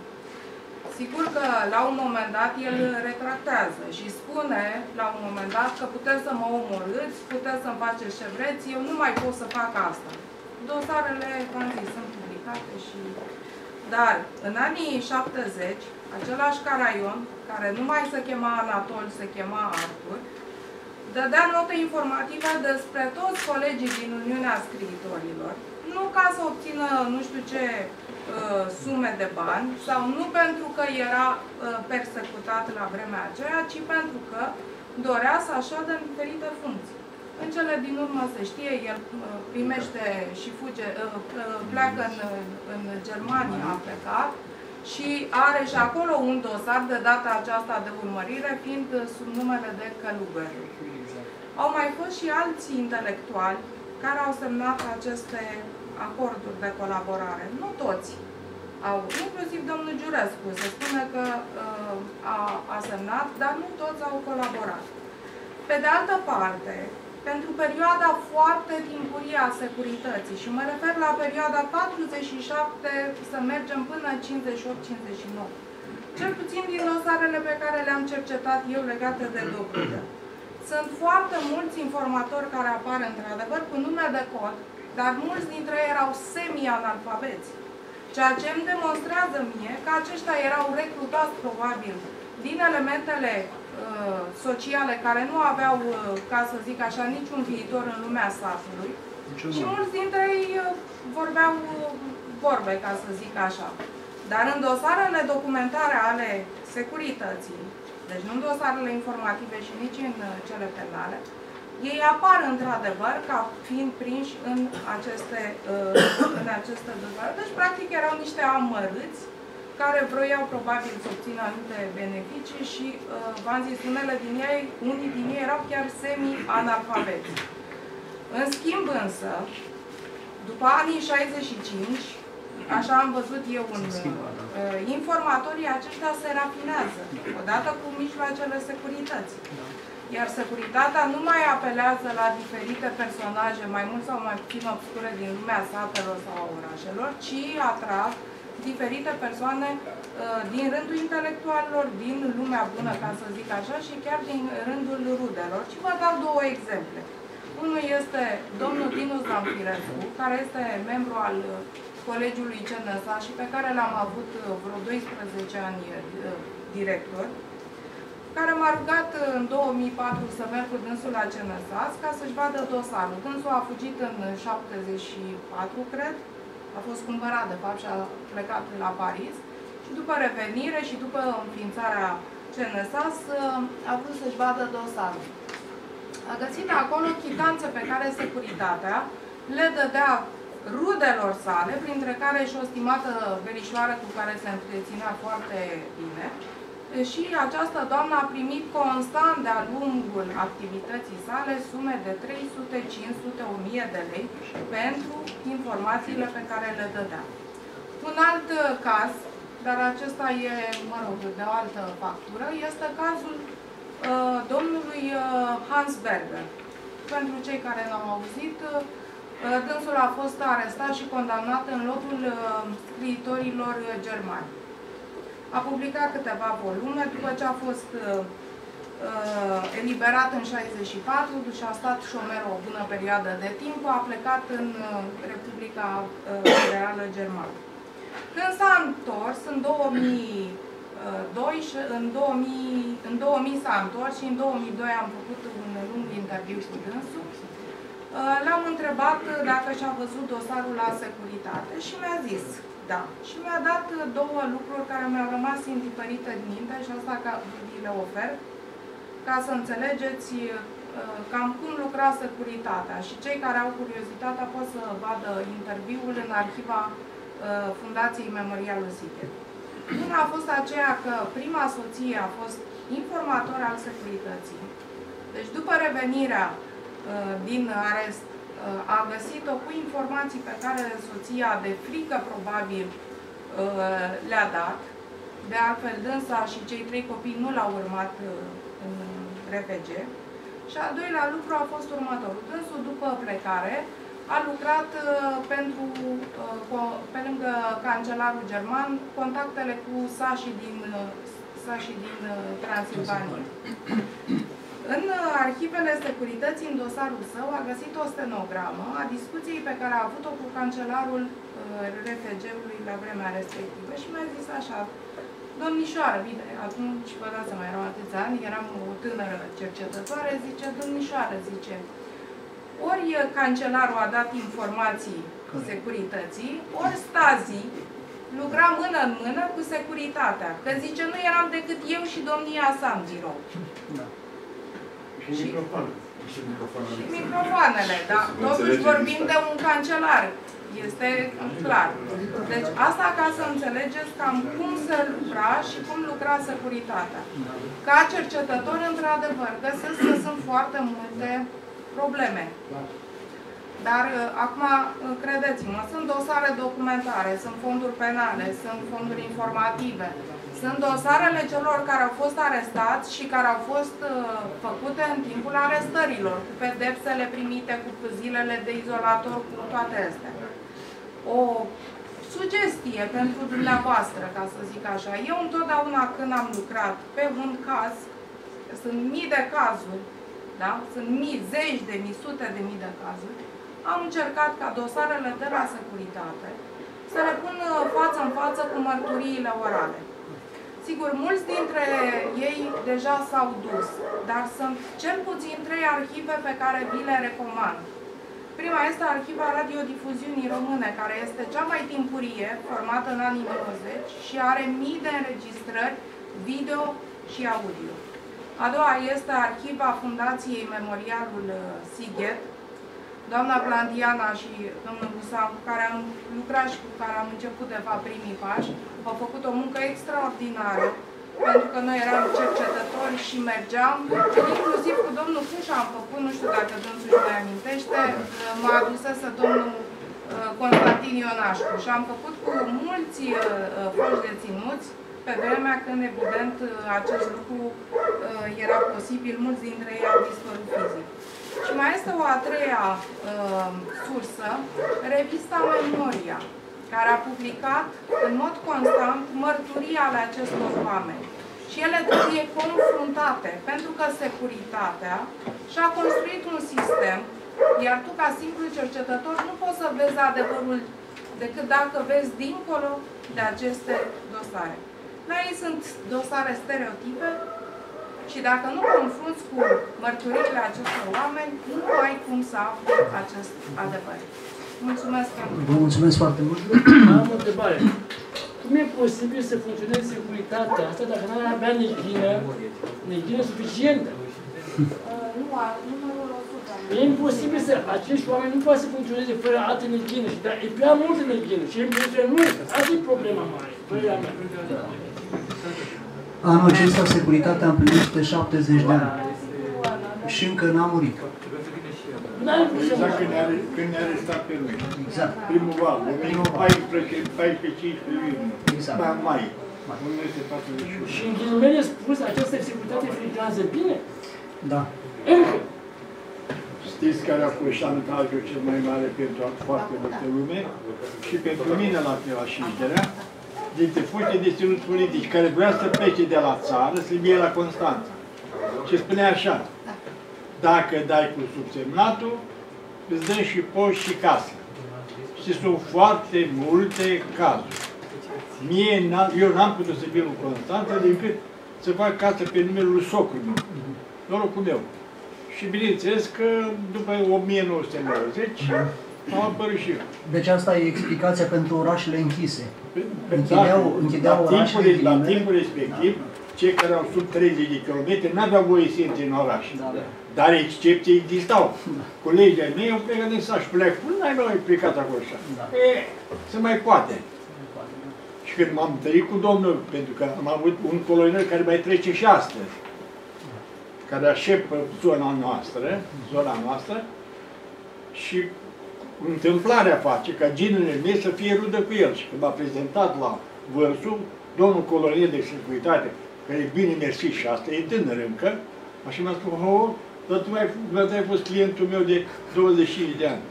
Sigur că la un moment dat el retractează și spune la un moment dat că puteți să mă omorâți, puteți să-mi faceți ce vreți, eu nu mai pot să fac asta. Dosarele, v-am zis, sunt publicate și... Dar în anii 70, același Caraion, care nu mai se chema Anatol, se chema Artur, dădea note informative despre toți colegii din Uniunea Scriitorilor, nu ca să obțină nu știu ce uh, sume de bani sau nu pentru că era uh, persecutat la vremea aceea, ci pentru că dorea să așadă în diferite funcții. În cele din urmă se știe, el uh, primește și fuge, uh, uh, pleacă în, în Germania, a plecat și are și acolo un dosar de data aceasta de urmărire, fiind uh, sub numele de călugăr. Au mai fost și alți intelectuali care au semnat aceste acorduri de colaborare. Nu toți au, inclusiv domnul Giurescu, se spune că uh, a, a semnat, dar nu toți au colaborat. Pe de altă parte, pentru perioada foarte timpurie a securității, și mă refer la perioada 47, să mergem până în 58-59, cel puțin din dosarele pe care le-am cercetat eu legate de Dobrudea. Sunt foarte mulți informatori care apar într-adevăr cu nume de cod, dar mulți dintre ei erau semi-analfabeți. Ceea ce îmi demonstrează mie că aceștia erau recrutați probabil din elementele uh, sociale care nu aveau, uh, ca să zic așa, niciun viitor în lumea satului. Și mulți dintre ei uh, vorbeau uh, vorbe, ca să zic așa. Dar în dosarele documentare ale securității, deci nu în dosarele informative și nici în uh, cele penale, ei apar într-adevăr ca fiind prinși în aceste, uh, în aceste dosare. Deci, practic, erau niște amărâți care vroiau probabil să obțină anumite beneficii și, uh, v-am zis, unele din ei, unii din ei erau chiar semi-analfabeti. În schimb însă, după anii 65, așa am văzut eu în uh, informatorii aceștia se rafinează, odată cu mijloacele securității. Iar securitatea nu mai apelează la diferite personaje, mai mult sau mai puțin obscure din lumea satelor sau a orașelor, ci atrag diferite persoane uh, din rândul intelectualilor, din lumea bună, ca să zic așa, și chiar din rândul rudelor. Și vă dau două exemple. Unul este domnul Dinu Zamfirescu, care este membru al uh, Colegiului CNSA și pe care l-am avut uh, vreo 12 ani uh, director. care m-a rugat în 2004 să merg cu dânsul la CNSAS ca să-și vadă dosarul. Dânsul a fugit în 74, cred, a fost cumpărat de fapt și a plecat la Paris. Și după revenire și după înființarea CNSAS a vrut să-și vadă dosarul. A găsit acolo chitanțe pe care securitatea le dădea rudelor sale, printre care și o stimată verișoară cu care se întreținea foarte bine, și această doamnă a primit constant de-a lungul activității sale sume de 300, 500, 1000 de lei pentru informațiile pe care le dădea. Un alt uh, caz, dar acesta e, mă rog, de o altă factură, este cazul uh, domnului uh, Hans Berger. Pentru cei care n-au auzit, uh, dânsul a fost arestat și condamnat în lotul uh, scriitorilor germani. A publicat câteva volume după ce a fost uh, uh, eliberat în 64 și a stat șomer o bună perioadă de timp, a plecat în uh, Republica uh, Federală Germană. Când s-a întors, în 2002, și în 2000, în 2000 s-a întors și în 2002 am făcut un lung interviu cu dânsul. Uh, l-am întrebat dacă și-a văzut dosarul la securitate și mi-a zis da. Și mi-a dat două lucruri care mi-au rămas întipărite din minte și asta ca vi le ofer, ca să înțelegeți uh, cam cum lucra securitatea și cei care au curiozitatea pot să vadă interviul în arhiva uh, Fundației Memorialul Sighet. Una a fost aceea că prima soție a fost informator al securității. Deci după revenirea uh, din arest a găsit-o cu informații pe care soția de frică probabil uh, le-a dat. De altfel, dânsa și cei trei copii nu l-au urmat uh, în RPG. Și al doilea lucru a fost următorul. Dânsul, după plecare, a lucrat uh, pentru, pe lângă cancelarul german, contactele cu sașii din, sașii din Transilvania. În arhivele securității, în dosarul său, a găsit o stenogramă a discuției pe care a avut-o cu cancelarul uh, RFG-ului la vremea respectivă și mi-a zis așa, domnișoară, bine, atunci vă dați mai erau atâția ani, eram o tânără cercetătoare, zice, domnișoară, zice, ori cancelarul a dat informații securității, ori Stazi lucra mână în mână cu securitatea. Că zice, nu eram decât eu și domnia sa în birou. Da. Și microfoanele. Și microfoanele, da. Totuși vorbim de un cancelar. Este clar. Deci asta ca să înțelegeți cam cum se lucra și cum lucra securitatea. Ca cercetător, într-adevăr, găsesc că sunt foarte multe probleme. Dar uh, acum, uh, credeți-mă, sunt dosare documentare, sunt fonduri penale, sunt fonduri informative, sunt dosarele celor care au fost arestați și care au fost uh, făcute în timpul arestărilor, cu pedepsele primite, cu zilele de izolator, cu toate astea. O sugestie pentru dumneavoastră, ca să zic așa. Eu întotdeauna când am lucrat pe un caz, sunt mii de cazuri, da? sunt mii, zeci de mii, sute de mii de cazuri, am încercat ca dosarele de la securitate să le pun uh, față în față cu mărturiile orale. Sigur, mulți dintre ei deja s-au dus, dar sunt cel puțin trei arhive pe care vi le recomand. Prima este Arhiva Radiodifuziunii Române, care este cea mai timpurie, formată în anii 90 și are mii de înregistrări video și audio. A doua este Arhiva Fundației Memorialul uh, Sighet, doamna Blandiana și domnul Busan, cu care am lucrat și cu care am început de fapt primii pași, au făcut o muncă extraordinară, pentru că noi eram cercetători și mergeam, inclusiv cu domnul Fușa am făcut, nu știu dacă dânsul își mai amintește, m-a adusese domnul uh, Constantin Ionașcu și am făcut cu mulți uh, uh, foști deținuți, pe vremea când, evident, acest lucru era posibil, mulți dintre ei au dispărut fizic. Și mai este o a treia uh, sursă, revista Memoria, care a publicat în mod constant mărturii ale acestor oameni. Și ele trebuie confruntate, pentru că securitatea și-a construit un sistem, iar tu, ca simplu cercetător, nu poți să vezi adevărul decât dacă vezi dincolo de aceste dosare. La ei sunt dosare stereotipe Și dacă nu confrunți cu mărturiile acestor oameni, nu ai cum să afli acest adevăr. Mulțumesc pentru Vă mulțumesc foarte mult. Am o întrebare. Cum e posibil să funcționeze securitatea asta dacă nu ar avea neghină, neghină suficientă? Nu, a- numărul 100. E imposibil să acești oameni nu poate să funcționeze fără alte neghină. Și dar e prea multă neghină și e imposibil nu este. Asta e problema mare. Părerea mea. Anul acesta securitatea împlinește 70 de ani și încă n-a murit. N-ai cum să Exact faci. când ne-a, când ne-a arestat pe noi. Exact. Primul val, Primul val. 14, 14, 15 iunie. Exact. Mai mai. 1941. Și în ghilimele spus, această securitate funcționează bine? Da. Încă. Știți care a fost șantajul cel mai mare pentru foarte multă lume și pentru mine la fel și Șișderea, dintre foști deținuți politici care vrea să plece de la țară, să vie la Constanța. Și spunea așa, dacă dai cu subsemnatul, îți dăm și poști și casă. Și sunt foarte multe cazuri. Mie, n-am- eu n-am putut să vin în Constanța decât să fac casă pe numele lui socrul meu, norocul meu. Și bineînțeles că după 1990 am apărut și eu. Deci asta e explicația pentru orașele închise. Pe- Închideau- dacă- închideau la orașele timpul, la ghilimele. timpul respectiv, cei care au sub 30 de kilometri n-aveau voie să intre în oraș. Da, da. Dar excepții existau. Colegii ai mei au plecat din sat și pleacă. Nu ai mai plecat acolo așa. Da. E, se mai poate. Și când m-am întâlnit cu domnul, pentru că am avut un colonel care mai trece și astăzi, care așepă zona noastră, zona noastră, și întâmplarea face ca ginele mei să fie rudă cu el. Și când m-a prezentat la vărsul, domnul colonel de securitate, care e bine mersi și asta, e tânăr încă, așa mi-a spus, oh, dar tu ai, dar tu ai fost clientul meu de 25 de ani.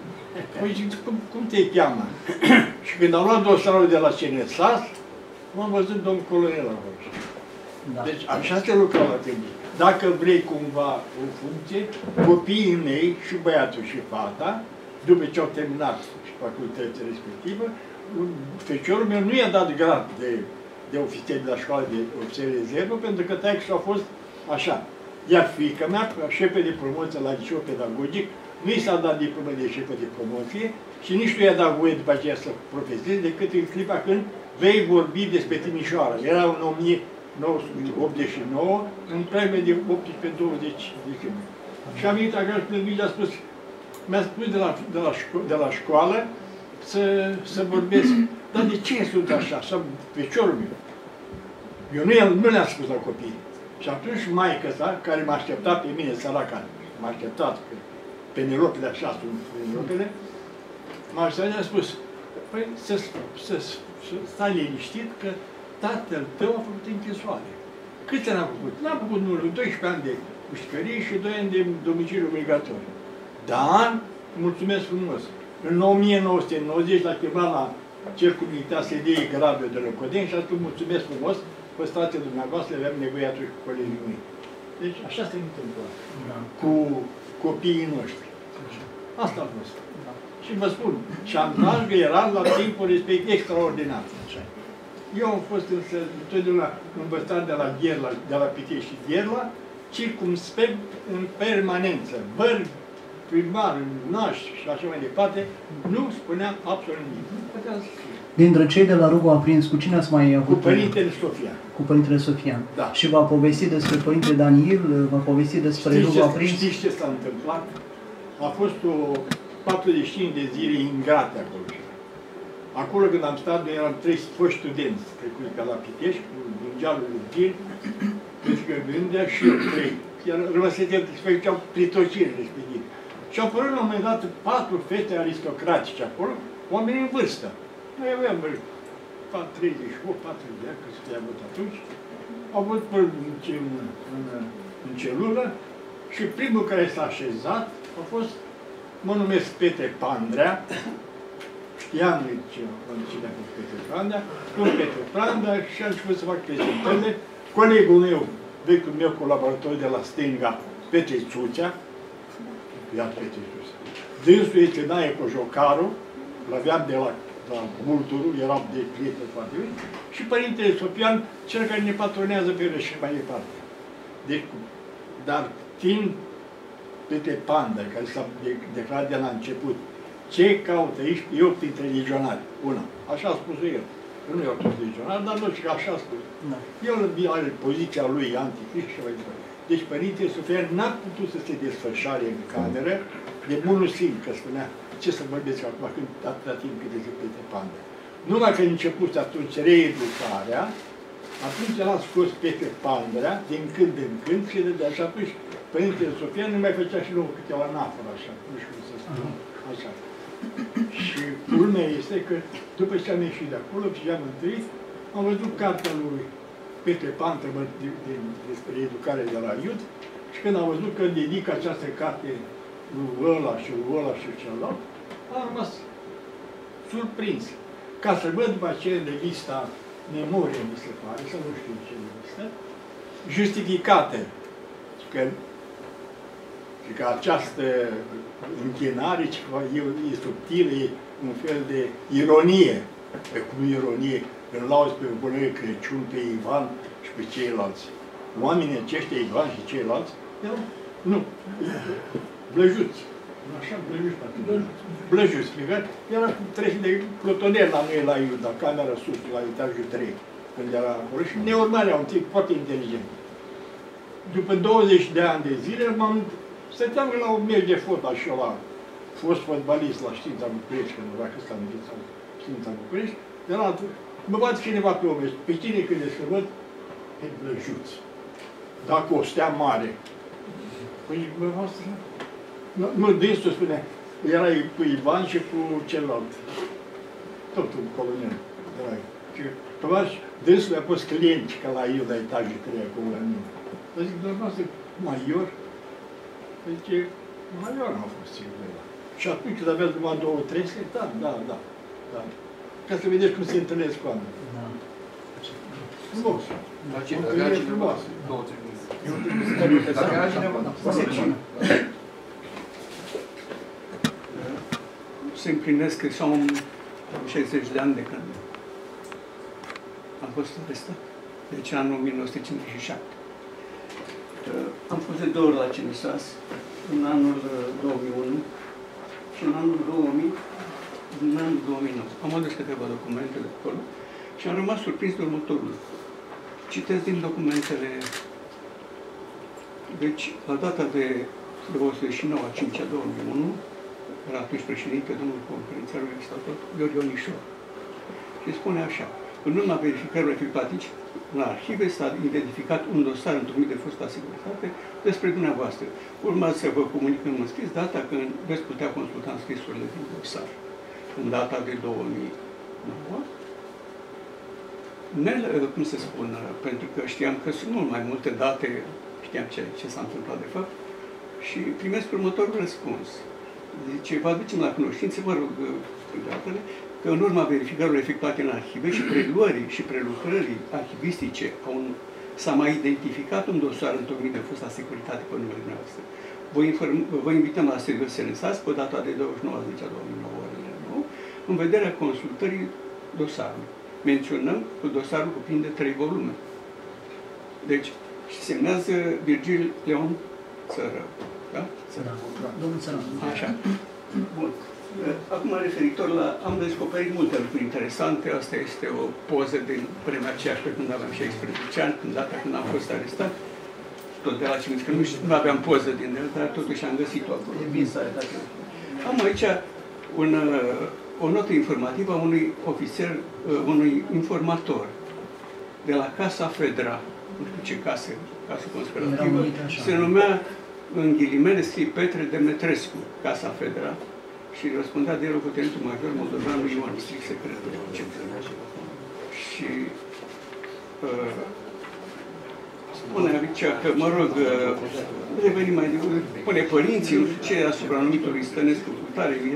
Păi zic, cum, cum te cheamă? și când am luat dosarul de la CNSAS, m-am văzut domnul colonel acolo. Da. Deci așa se lucra la timp. Dacă vrei cumva o funcție, copiii mei, și băiatul și fata, după ce au terminat și facultatea respectivă, un- feciorul meu nu i-a dat grad de, de ofițer de la școală de ofițer de rezervă, pentru că taică a fost așa. Iar fiica mea, șefe de promoție la liceu pedagogic, nu i s-a dat diplomă de șefă de promoție și nici nu i-a dat voie după aceea să profeseze decât în clipa când vei vorbi despre Timișoara. Era în 1989, în premie de 18-20 decembrie. Și am venit acasă pe mine a spus, mi-a spus de la, de la, șco- de la școală să, să vorbesc. Dar de ce sunt așa? Sau feciorul meu. Eu nu, i-am- nu le-am spus la copii. Și atunci maica sa, care m-a așteptat pe mine, săraca, m-a așteptat, că penelopele așa sunt penelopele, m-a așteptat și a spus, păi să, să, să stai liniștit că tatăl tău a făcut închisoare. Câte n-a făcut? N-a făcut mult, 12 ani de pușcărie și 2 ani de domiciliu obligatoriu. Dar, mulțumesc frumos, în 1990 l-a chemat la Cercul Militar să dea gradul de locodeni și a spus mulțumesc frumos, păstrați dumneavoastră, aveam nevoie atunci cu colegii mei. Deci așa se întâmplă Da. cu copiii noștri. Asta a fost. Și vă spun, șantajul era la timpul respectiv extraordinar. Eu am fost însă întotdeauna învățat de la Gherla, de la Pitești și Gherla, circumspect în permanență. Bărbi, primar, naș și așa mai departe, nu spuneam absolut nimic. Nu puteam să scriu. Dintre cei de la Rugul Aprins, cu cine ați mai Cu avut? părintele Sofia. Cu Părintele Sofian. Da. Și v-a povestit despre Părintele Daniel, v-a povestit despre Știți Rugul ce, Aprins? știți ce s-a întâmplat? A fost o 45 de zile ingrate acolo. Acolo când am stat, noi eram trei foști studenți, trecuți ca la Pitești, cu Dungealul Virgil, deci că Gândea și eu trei. Iar rămăsese se făceau pritociri respectiv. Și au apărut la un moment dat patru fete aristocratice acolo, oameni în vârstă. Noi aveam vreo 38, 40 de ani, că să fie avut atunci. Au avut până în, ce- în, în, în celulă și primul care s-a așezat a fost, mă numesc Petre Pandrea, știam ce, cine a fost Petre Pandrea, un Petre Pandrea și am început să fac prezentările. Colegul meu, vechiul meu colaborator de la stânga, Petre Țuțea, iar Petre Țuțea, dânsul este Nae Cojocaru, îl aveam de la, la Multuru, eram de prieten foarte bine, și Părintele Sofian, cel care ne patronează pe ele și mai departe. Deci, dar fiind Petre Panda, care s-a declarat de la început, ce caută aici? Eu printre legionari, una. Așa a spus el. Nu e fost legionar, dar nu știu că așa a spus. Da. El are poziția lui anticrist și mai departe. Deci Părintele Sofia n-a putut să se desfășoare în cameră de bunul simț, că spunea, ce să vorbesc acum când atâta timp cât este Petre Panda. Numai când a început atunci reeducarea, atunci l-a scos pe Pandrea, din când în când, și de așa atunci Părintele Sofia nu mai făcea și nouă câteva anaforă, așa, nu știu cum să spun, așa. Și culmea este că după ce am ieșit de acolo și am întâlnit, am văzut cartea lui Petre Pantă despre educare de la Iud. Și când am văzut că dedică această carte lui ăla și lui ăla și celălalt, am rămas surprins. Ca să văd după aceea revista Memorie, mi se pare, să nu știu ce revistă, justificate. Că și că această închinare e, e subtilă, e un fel de ironie, pe cum ironie, în lauzi pe Bunăie Crăciun, pe Ivan și pe ceilalți. Oamenii aceștia, Ivan și ceilalți, erau, nu, blăjuți. Așa, blăjuți, blăjuți. Era trece de plutonier la noi la Iuda, camera sus, la etajul 3, când era acolo și ne urmărea un tip foarte inteligent. După 20 de ani de zile m-am Stăteam la un meci de fotbal și la fost fotbalist la Știința București, când era că s-a sau Știința București, era, mă bate cineva pe om, pe tine când ești văd, e blăjuț. Dacă o stea mare. Păi, bă, voastră, nu, nu dânsul spune, era cu Ivan și cu celălalt. Tot un colonel. Drag. Și tovarăș, dânsul a fost client, că la eu la etajul 3 acolo la mine. Zic, dumneavoastră, major, deci, major am fost sigur ăla. Și atunci când aveți numai două, trei, da, da, da, da. Ca să vedeți cum se întâlnesc cu oameni. Da. Frumos. Întâlnire frumoasă. Dacă era cineva, se împlinesc, sau 60 de ani de când am fost arestat. Deci anul 1957. Am fost de două ori la Cinisas, în anul 2001 uh, și în anul 2000, în anul 2009. Am adus câteva documente de acolo și am rămas surprins de următorul. Citesc din documentele. Deci, la data de 29 a 5 a 2001, era atunci președinte domnul conferențiarului statul Gheorghe Onișor. Și spune așa, în urma verificărilor efectuate la arhive s-a identificat un dosar întocmit de fosta securitate despre dumneavoastră. Urmați să vă comunicăm în scris data când veți putea consulta în scrisurile din dosar. În data de 2009, ne, cum se spun, pentru că știam că sunt mult mai multe date, știam ce, ce s-a întâmplat de fapt, și primesc următorul răspuns. Zice, vă aducem la cunoștință, vă rog, datele, că în urma verificărilor efectuate în arhive și preluării și prelucrării arhivistice s-a mai identificat un dosar întocmit de fosta securitate pe numele noastră. Vă, inform, vă invităm la serios să lăsați pe data de 29 a 10 2009 orele 9, în vederea consultării dosarului. Menționăm că dosarul cuprinde trei volume. Deci, și semnează Virgil Leon Țărău. Da? Țărău. Domnul Țărău. Așa. Bun. Acum, referitor la... Am descoperit multe lucruri interesante. Asta este o poză din vremea aceea pe când aveam 16 ani, când data când am fost arestat. Tot de la Cimis, că nu, nu aveam poză din el, dar totuși am găsit-o acolo. Am aici un, o notă informativă a unui ofițer, unui informator de la Casa Fedra, nu știu ce casă, casă conspirativă, se numea în ghilimele scrie Petre Demetrescu, Casa Fedra, și răspundea de locotenentul major moldovean Ioan, strict secret. Și uh, spune aici că, mă rog, uh, revenim mai devreme, pune părinții, nu știu ce, asupra numitului Stănescu cu tare, de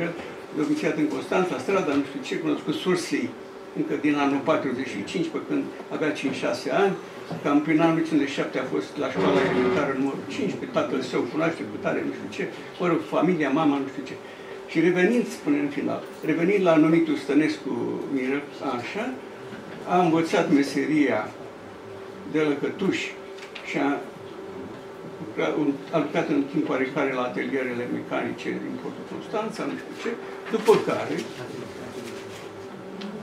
oficiat în Constanța, strada, nu știu ce, cunoscut sursii încă din anul 45, pe când avea 5-6 ani, cam prin anul 57 a fost la școala elementară numărul 5, pe tatăl său cunoaște cu tare, nu știu ce, mă rog, familia, mama, nu știu ce. Și revenind, spune în final, revenind la numitul Stănescu Miră, așa, a învățat meseria de lăcătuș și a lucrat, un, a lucrat în timp oarecare la atelierele mecanice din Portul Constanța, nu știu ce, după care,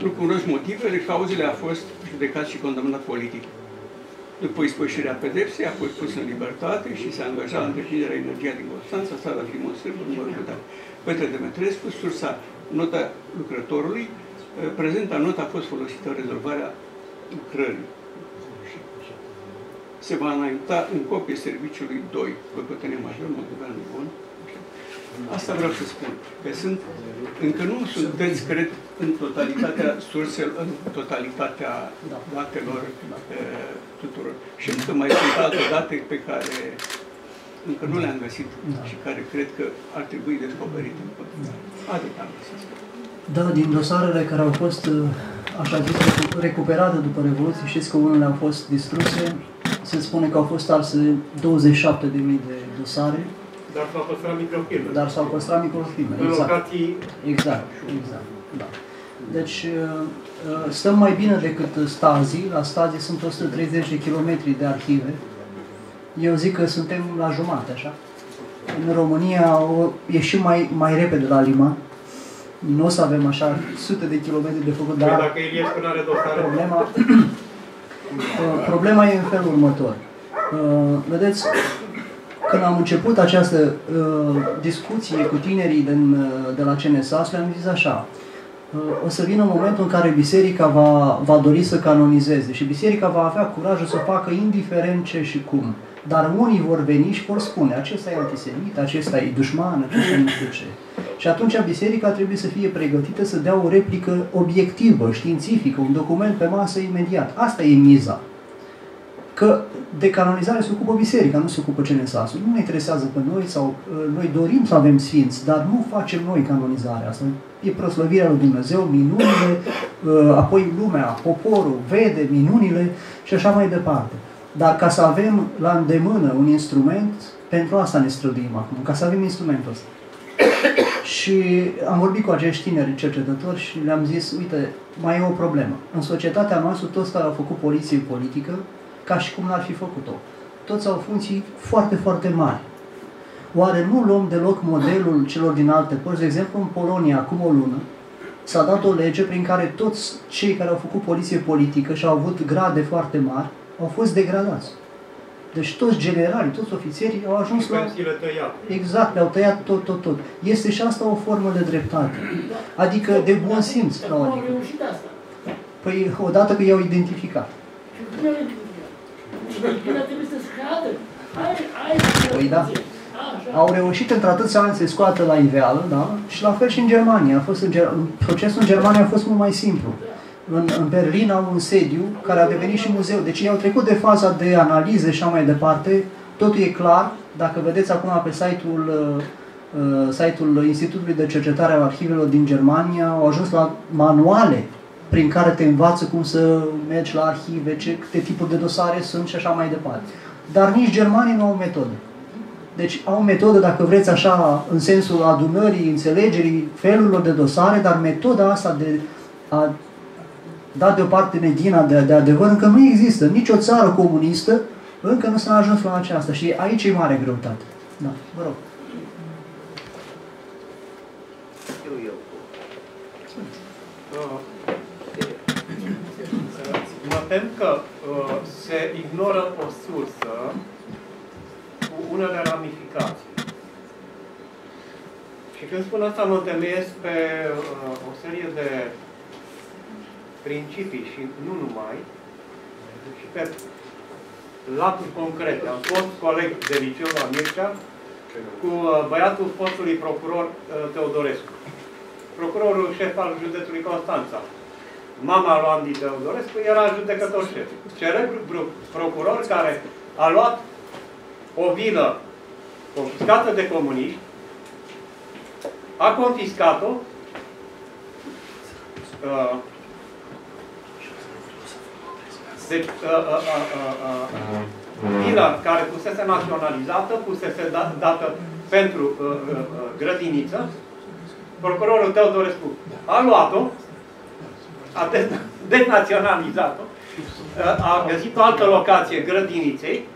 nu cunosc motivele, cauzele a fost judecat și condamnat politic. După ispășirea pedepsei, a fost pus în libertate și s-a angajat în întreprinderea Energia din Constanța, strada Frimon Sârbu, numărul Cătare. Petre Demetrescu, sursa nota lucrătorului, prezenta nota a fost folosită în rezolvarea lucrării. Se va înainta în copie serviciului 2, Căpătănie Major, Moldovean Bun. Asta vreau să spun, că sunt, încă nu sunteți, cred, în totalitatea surselor, în totalitatea datelor uh, tuturor. Și încă mai sunt alte date pe care încă nu le-am găsit da. și care cred că ar trebui descoperite. Da. Atât am găsit. Da, din dosarele care au fost, uh, așa zis, recuperate după Revoluție, știți că unele au fost distruse, se spune că au fost arse 27.000 de dosare. Dar s-au păstrat microfilme. Dar s-au păstrat microfilme, exact. Locații... Exact, exact, da. Deci uh, uh, stăm mai bine decât Stazi. La Stazi sunt 130 de kilometri de arhive. Eu zic că suntem la jumate, așa. În România e și mai, mai repede la Lima. Nu o să avem așa sute de kilometri de făcut, păi dar dacă Iliescu are dosare... Problema, uh, problema e în felul următor. Vedeți, când am început această discuție cu tinerii din, de la CNSAS, le-am zis așa, o să vină momentul în care biserica va, va dori să canonizeze și biserica va avea curajul să o facă indiferent ce și cum. Dar unii vor veni și vor spune, acesta e antisemit, acesta e dușman, acesta nu știu ce. Și atunci biserica trebuie să fie pregătită să dea o replică obiectivă, științifică, un document pe masă imediat. Asta e miza. Că de canonizare se ocupă biserica, nu se ocupă CNSAS-ul. Nu ne interesează pe noi sau uh, noi dorim să avem sfinți, dar nu facem noi canonizarea asta e proslăvirea lui Dumnezeu, minunile, uh, apoi lumea, poporul vede minunile și așa mai departe. Dar ca să avem la îndemână un instrument, pentru asta ne străduim acum, ca să avem instrumentul ăsta. și am vorbit cu acești tineri cercetători și le-am zis, uite, mai e o problemă. În societatea noastră, toți care au făcut poliție politică, ca și cum n-ar fi făcut-o. Toți au funcții foarte, foarte mari. Oare nu luăm deloc modelul celor din alte părți? De exemplu, în Polonia, acum o lună, s-a dat o lege prin care toți cei care au făcut poliție politică și au avut grade foarte mari au fost degradați. Deci toți generalii, toți ofițerii au ajuns și la... Exact, le-au tăiat tot, tot, tot. Este și asta o formă de dreptate. Adică de bun simț. Dar cum au reușit asta? Păi odată că i-au identificat. Și cum i-au identificat? Și trebuie să scadă. Ai, ai, păi da au reușit într-atâția ani să scoată la iveală, da? Și la fel și în Germania. A fost în Ger- procesul în Germania a fost mult mai simplu. În, în Berlin au un sediu care a devenit și muzeu. Deci ei au trecut de faza de analize și așa mai departe. Totul e clar. Dacă vedeți acum pe site-ul uh, uh, site-ul Institutului de Cercetare a Arhivelor din Germania, au ajuns la manuale prin care te învață cum să mergi la arhive, ce câte tipuri de dosare sunt și așa mai departe. Dar nici germanii nu au metodă. Deci au o metodă, dacă vreți așa, în sensul adunării, înțelegerii felurilor de dosare, dar metoda asta de a da deoparte neghina de, de adevăr încă nu există. Nici o țară comunistă încă nu s-a ajuns la aceasta și aici e mare greutate. Da, vă rog. Mă tem că uh, se ignoră o sursă unele ramificații. Și când spun asta, mă temeiesc pe uh, o serie de principii și nu numai, și pe laturi concrete. Am fost coleg de liceu la Mircea cu uh, băiatul fostului procuror uh, Teodorescu. Procurorul șef al județului Constanța. Mama lui Andy Teodorescu era judecător șef. Celebru procuror care a luat o vilă confiscată de comuniști, a confiscat-o, uh, deci, uh, uh, uh, uh, vila care fusese naționalizată, fusese da, dată pentru uh, uh, grădiniță, procurorul Teodorescu a luat-o, a denaționalizat-o, a găsit o altă locație grădiniței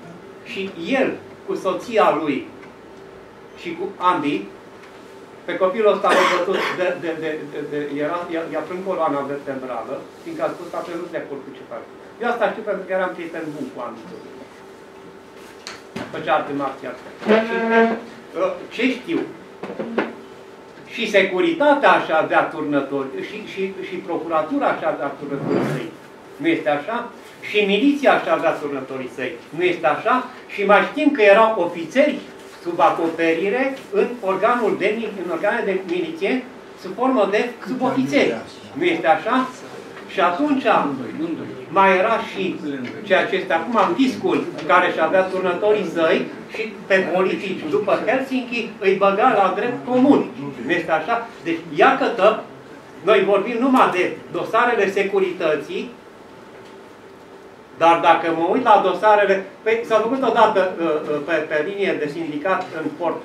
și el cu soția lui și cu Andy, pe copilul ăsta a bătut de, de, de, de, de era, i-a, i-a prins coloana vertebrală, fiindcă a spus că a pierdut de acord cu ce face. Eu asta știu pentru că eram prieten bun cu Andy. Făcea arte marțiale. Și, uh, ce știu? Și securitatea așa avea turnători, și, și, și procuratura așa avea turnătorii săi. Nu este așa? Și miliția așa avea turnătorii săi. Nu este așa? Și mai știm că erau ofițeri sub acoperire în organul de, în organe de miliție sub formă de subofițeri. Nu este așa? Și atunci mai era și ceea ce este acum discul care și avea turnătorii săi și pe politici după Helsinki îi băga la drept comun. Nu este așa? Deci, iată noi vorbim numai de dosarele securității, dar dacă mă uit la dosarele, păi, s-a făcut odată uh, uh, pe, pe linie de sindicat în port,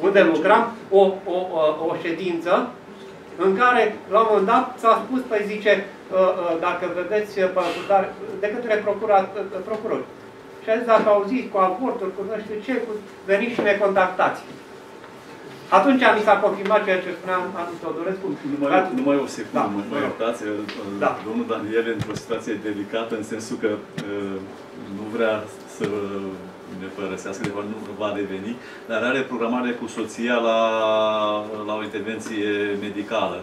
unde lucram, o, o, o, o ședință în care, la un moment dat, s-a spus, păi zice, uh, dacă vedeți păcutare, de către procurat, procurori. Și a zis, dacă auziți cu avorturi, cu nu știu ce, cu, veniți și ne contactați. Atunci mi s-a confirmat ceea ce spuneam anul Teodorescu. Numai, numai o secundă, Da, mă, mă iertați, Da. domnul Daniel e într-o situație delicată în sensul că uh, nu vrea să ne părăsească, de fapt nu va reveni, dar are programare cu soția la, la o intervenție medicală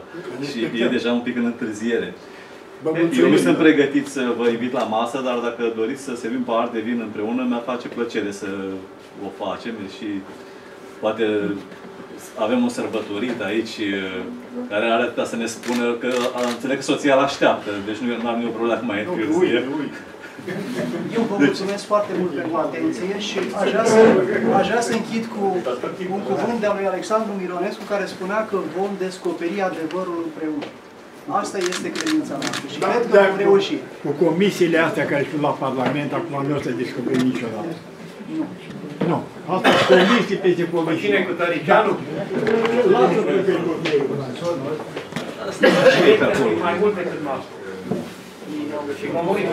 și e deja un pic în întârziere. Vă Eu nu mulțumim. sunt pregătit să vă invit la masă, dar dacă doriți să servim pahar de vin împreună, mi-ar face plăcere să o facem și poate avem un sărbătorit aici eh, care are atâta să ne spună că a, înțeleg că soția îl așteaptă, deci nu am nicio problemă mai întârzie. Eu vă mulțumesc foarte mult pentru atenție și aș vrea să, aș vrea să închid cu un cuvânt de-a lui Alexandru Mironescu care spunea că vom descoperi adevărul împreună. Asta este credința noastră și cred că vom reuși. Cu comisiile astea care sunt la Parlament, acum nu o să descoperim niciodată. Nu. Nu. Asta sunt comisii peste Pe comisii. cine cu Tăricianu? Lasă-l pe copilul. Mai mult decât noastră. Și mă uit